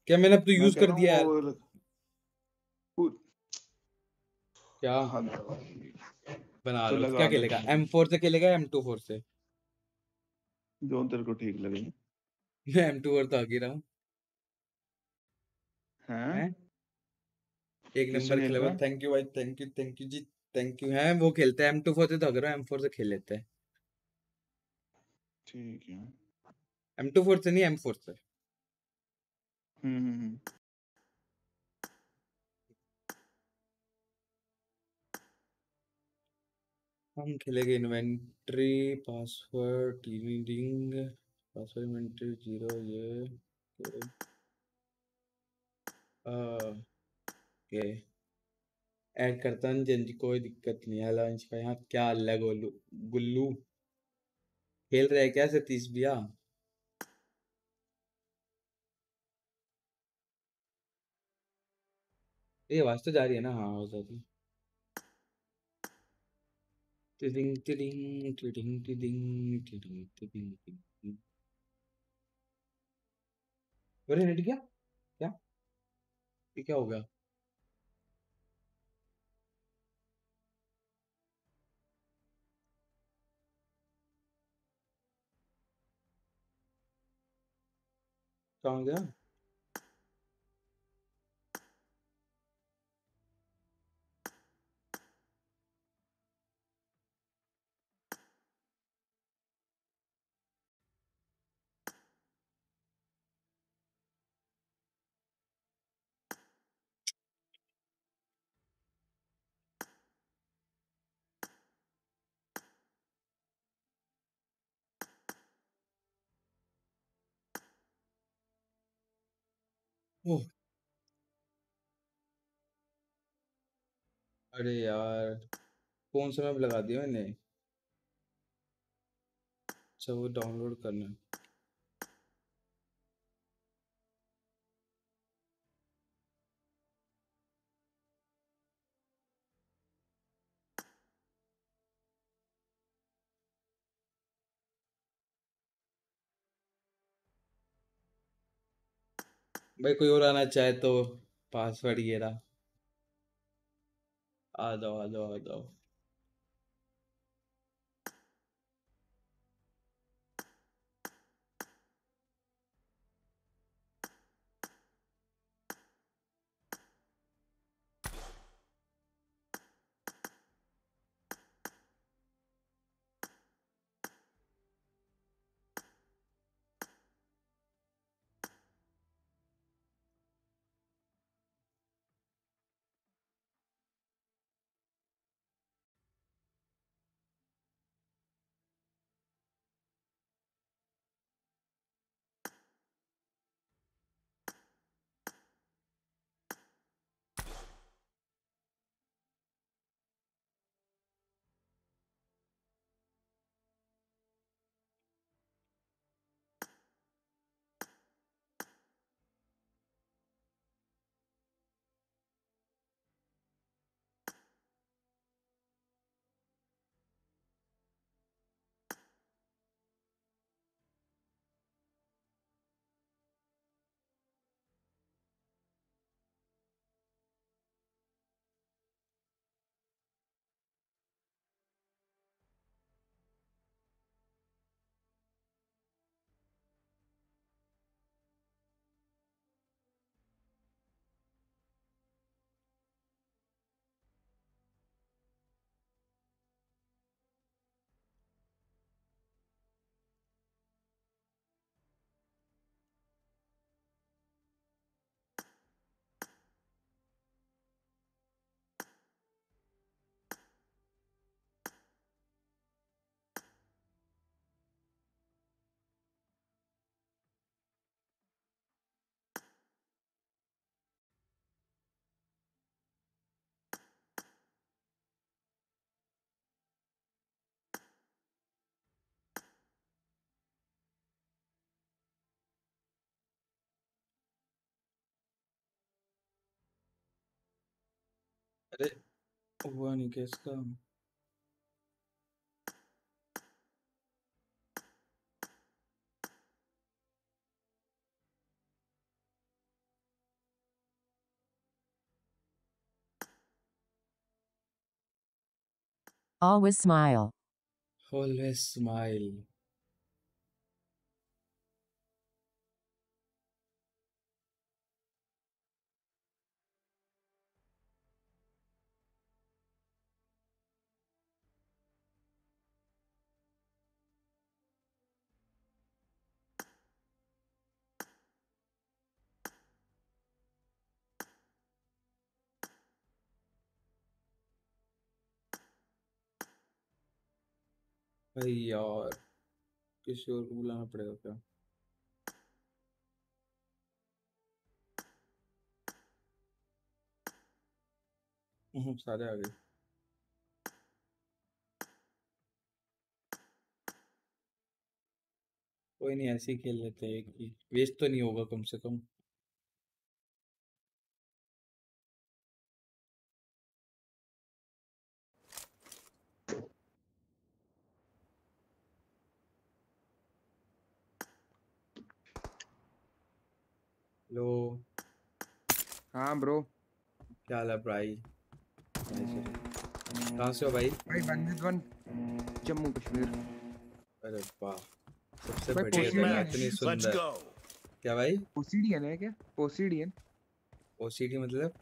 क्या मैंने अब तो यूज़ कर दिया कु- क्या। बना तो रहा क्या खेलेगा? एम फोर से खेलेगा एम टू फोर से? जो तेरे को ठीक लगे। मैं एम टू फोर तो आ ही रहा। हूँ? एक नंबर खेल? खेला? रहा है? थैंक यू भाई थैंक यू थैंक यू जी। थैंक यू है? वो खेलते हैं एम टू फोर से तो अगर एम फोर से खेल लेते हैं। ठीक है। एम टू फोर से नहीं एम फोर से। हम्म हम्म हम्म। हम खेलेंगे inventory password reading password inventory zero ये ओके ऐड करता हूँ जिन कोई दिक्कत नहीं है। लॉन्च का यहाँ क्या अलग गुल्लू। खेल रहे हैं, क्या सतीश भैया? ये आवाज़ तो जा रही है ना हाँ आवाज़ आ रही है टिडिंग टिडिंग टिडिंग टिडिंग टिडिंग टिडिंग। अरे, रेडी क्या? क्या? ये क्या हो गया? कहाँ गया अरे यार कौन सा मैप लगा दिया मैंने? अच्छा वो डाउनलोड करना है। भाई कोई और आना चाहे तो पासवर्ड ये रहा आ जाओ आ जाओ आ जाओ। अरे हुआ नहीं क्या इसका Always smile. ऑलवेज स्माइल भाई यार किसी और को बुलाना पड़ेगा क्या? हम्म, सारे आ गए। कोई नहीं ऐसे ही खेल लेते हैं एक वेस्ट तो नहीं होगा कम से कम हेलो हाँ ब्रो क्या हाल है भाई? कहाँ से हो भाई? भाई बंदित वन जम्मू कश्मीर। अरे वाह सबसे बढ़िया जगह इतनी सुंदर। क्या भाई? ओसीडियन है क्या? ओसीडियन ओसीडी मतलब?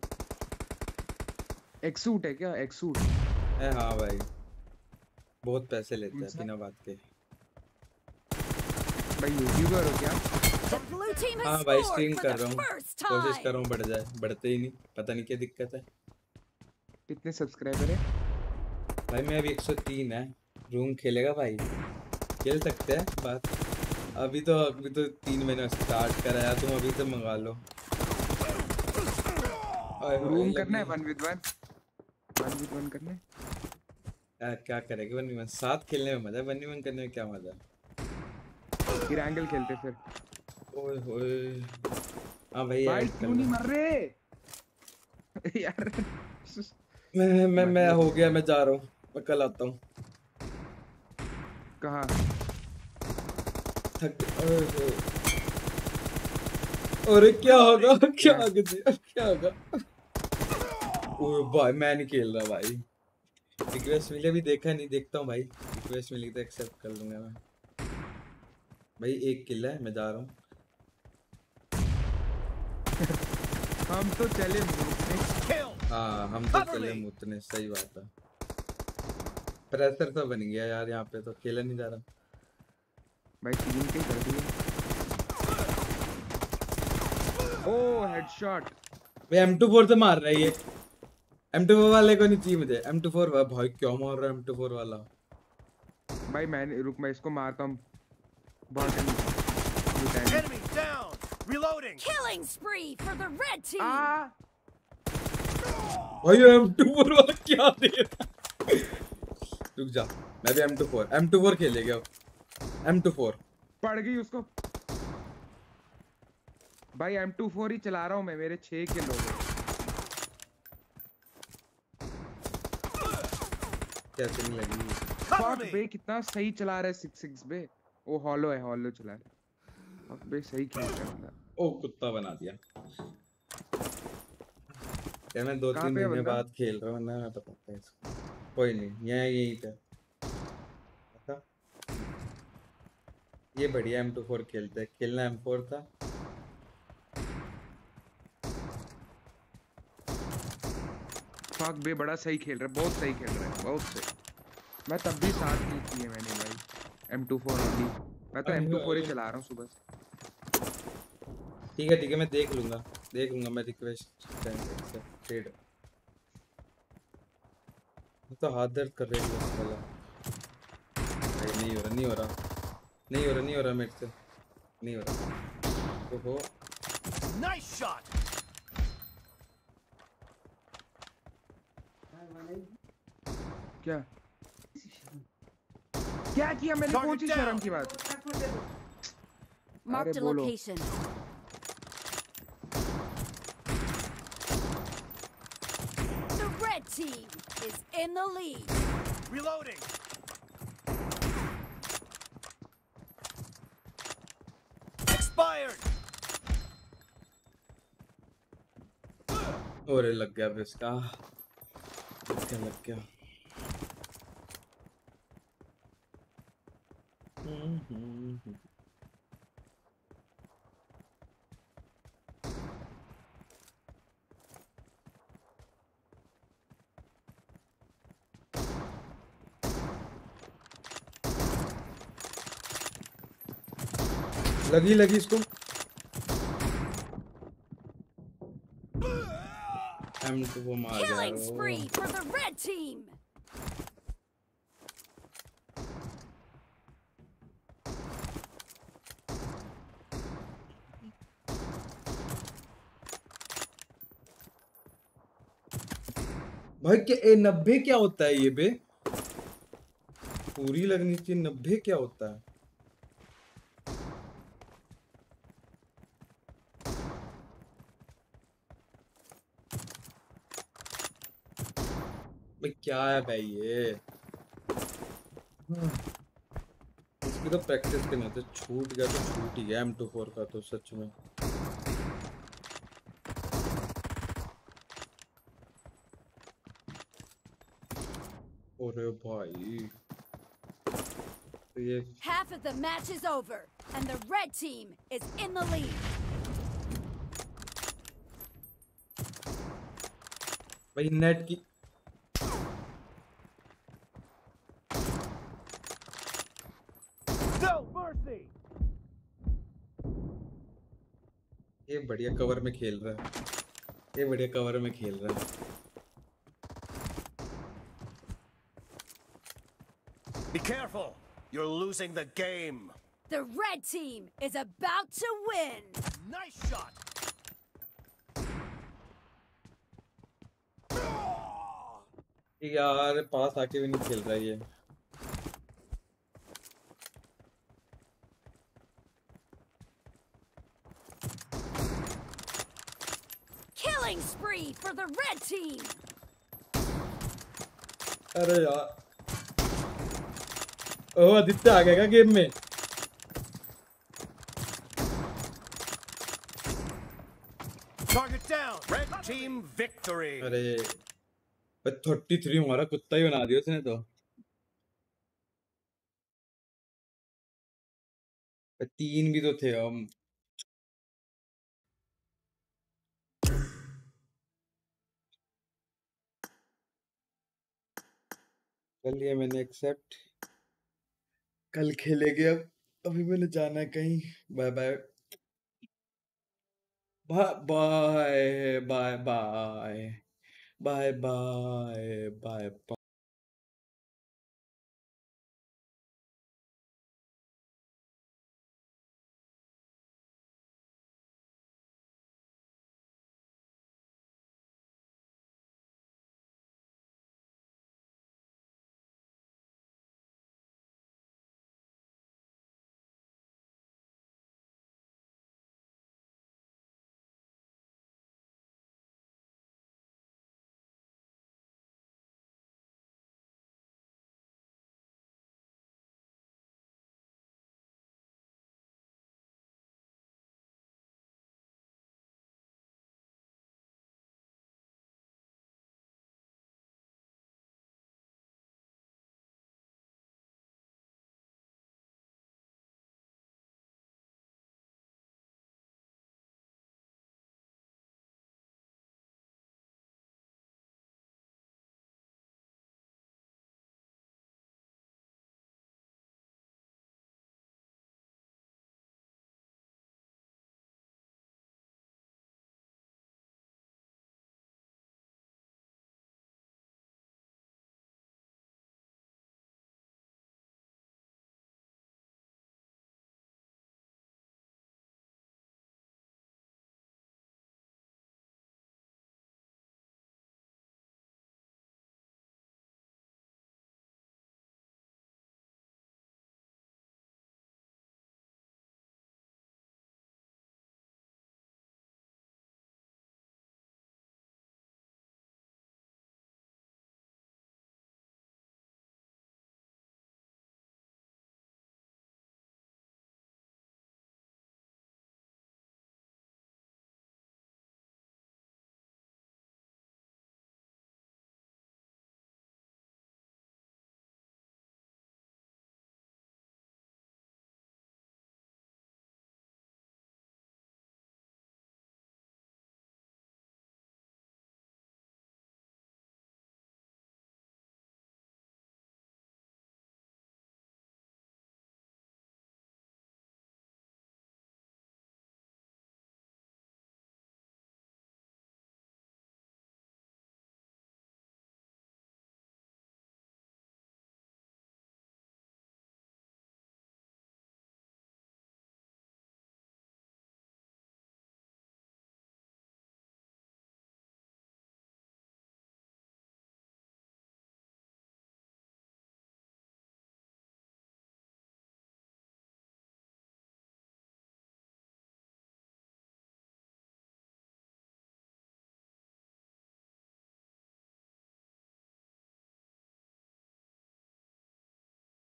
एक्सूट है क्या? एक्सूट है हाँ भाई। बहुत पैसे लेते हैं बिना बात के। भाई यूट्यूबर हो क्या? हाँ भाई स्ट्रीम कर रहा हूँ। कोशिश कर रहा हूँ बढ़ जाए। बढ़ते ही नहीं पता नहीं क्या दिक्कत है। कितने सब्सक्राइबर है? भाई मैं अभी 103 है। रूम खेलेगा भाई? खेल सकते हैं बात। अभी तो अभी तो तीन महीने स्टार्ट कराया तुम अभी तो मंगा लो। रूम करना है one with one one with one करना है। आ, क्या करेंगे? वन वन साथ खेलने में मज़ा वन वन करने में क्या मज़ा फिर एंगल खेलते फिर। ओए होए। हाँ भाई भाई क्यों नहीं मर रहे यार मैं मैं मैं हो गया मैं जा रहा हूँ। मैं कल आता हूँ। कहाँ? थक ओए होए। अरे क्या होगा? क्या होगा क्या होगा? ओए भाई मैं नहीं खेल रहा भाई। रिक्वेस्ट मिले भी देखा नहीं देखता हूँ भाई। रिक्वेस्ट मिली तो एक्सेप्ट कर लूँगा मैं। भाई एक किल है मैं जा रहा हूँ। हम तो चले Kill. हाँ हम तो चले मुतने सही बात है। प्रेशर तो बन गया यार यहाँ पे तो खेला नहीं जा रहा। भाई तीन के कर दिए। ओ हेडशॉट भाई M24 से मार रहा है ये। M24 वाले को नहीं चाहिए मुझे। M24 वा- भाई क्या मार रहा है M24 वाला? भाई मैंने रुक मैं इसको मारता हूँ। बहुत down. Reloading. Killing spree for the red team. आ भाई M24 वाला क्या दे रहा? रुक जा। मैं भी M24 M24 खेलेगा अब। M24 पड़ गई उसको। भाई M24 ही चला रहा हूँ मैं मेरे छह किल हो गए। कैसे नहीं लगी? बे कितना सही चला रहा है सिक्स सिक्स बे। वो हॉलो है हॉलो चला रहा है। फक बे सही खेल रहा है ओ कुत्ता बना दिया। क्या मैं दो तीन महीने बाद? खेल रहा हूँ ना मैं बताता है इसको। कोई नहीं यहाँ यहीं पे। पता ये बढ़िया M24 खेलते हैं। खेलना M4 था। फक बे बड़ा सही खेल रहा है बहुत सही खेल रहा है बहुत सही। मैं तब भी साथ नहीं किए मैंने भाई M24 ओनली मैं तो अरे M24 ही चला रहा हूँ सुबह से। ठीक है ठीक है मैं देख लूँगा। देख लूँगा मैं रिक्वेस्ट ट्रेड तो हाथ दर्द कर रही है वाला भाई नहीं हो रहा नहीं हो रहा। नहीं हो रहा नहीं हो रहा मेरे से। नहीं हो रहा। ओहो। Nice shot. क्या? क्या किया मैंने Target कौन सी down. शर्म की बात Marked a अरे बोलो। location. The red team is in the lead. Reloading. Expired. और लग गया फिर इसका लग गया लग। लगी लगी इसको हम तो वो मार गया Killing वो। spree for the red team. भाई, क्या नब्बे क्या होता है ये बे? पूरी लगनी चाहिए, नब्बे क्या होता है? भाई, क्या है भाई ये? इसकी तो प्रैक्टिस करनी होती छूट गया तो छूट ही गया एम टू फोर का तो सच में। अरे भाई तो ये Half of the match is over, and the red team is in the lead. भाई नेट की No mercy. ये बढ़िया कवर में खेल रहा है ये बढ़िया कवर में खेल रहा है Be careful. You're losing the game. The red team is about to win. Nice shot. यार पास आके भी नहीं खेल रहा ये Killing spree for the red team. अरे यार ओ आदित्य आ गया क्या गेम में Target down. Red team victory. अरे थर्टी थ्री हमारा कुत्ता ही बना दिया उसने तो तीन भी तो थे हम कर लिया मैंने एक्सेप्ट कल खेलेंगे अब। अभी मैंने जाना है कहीं। Bye bye. Bye bye bye. Bye bye bye bye.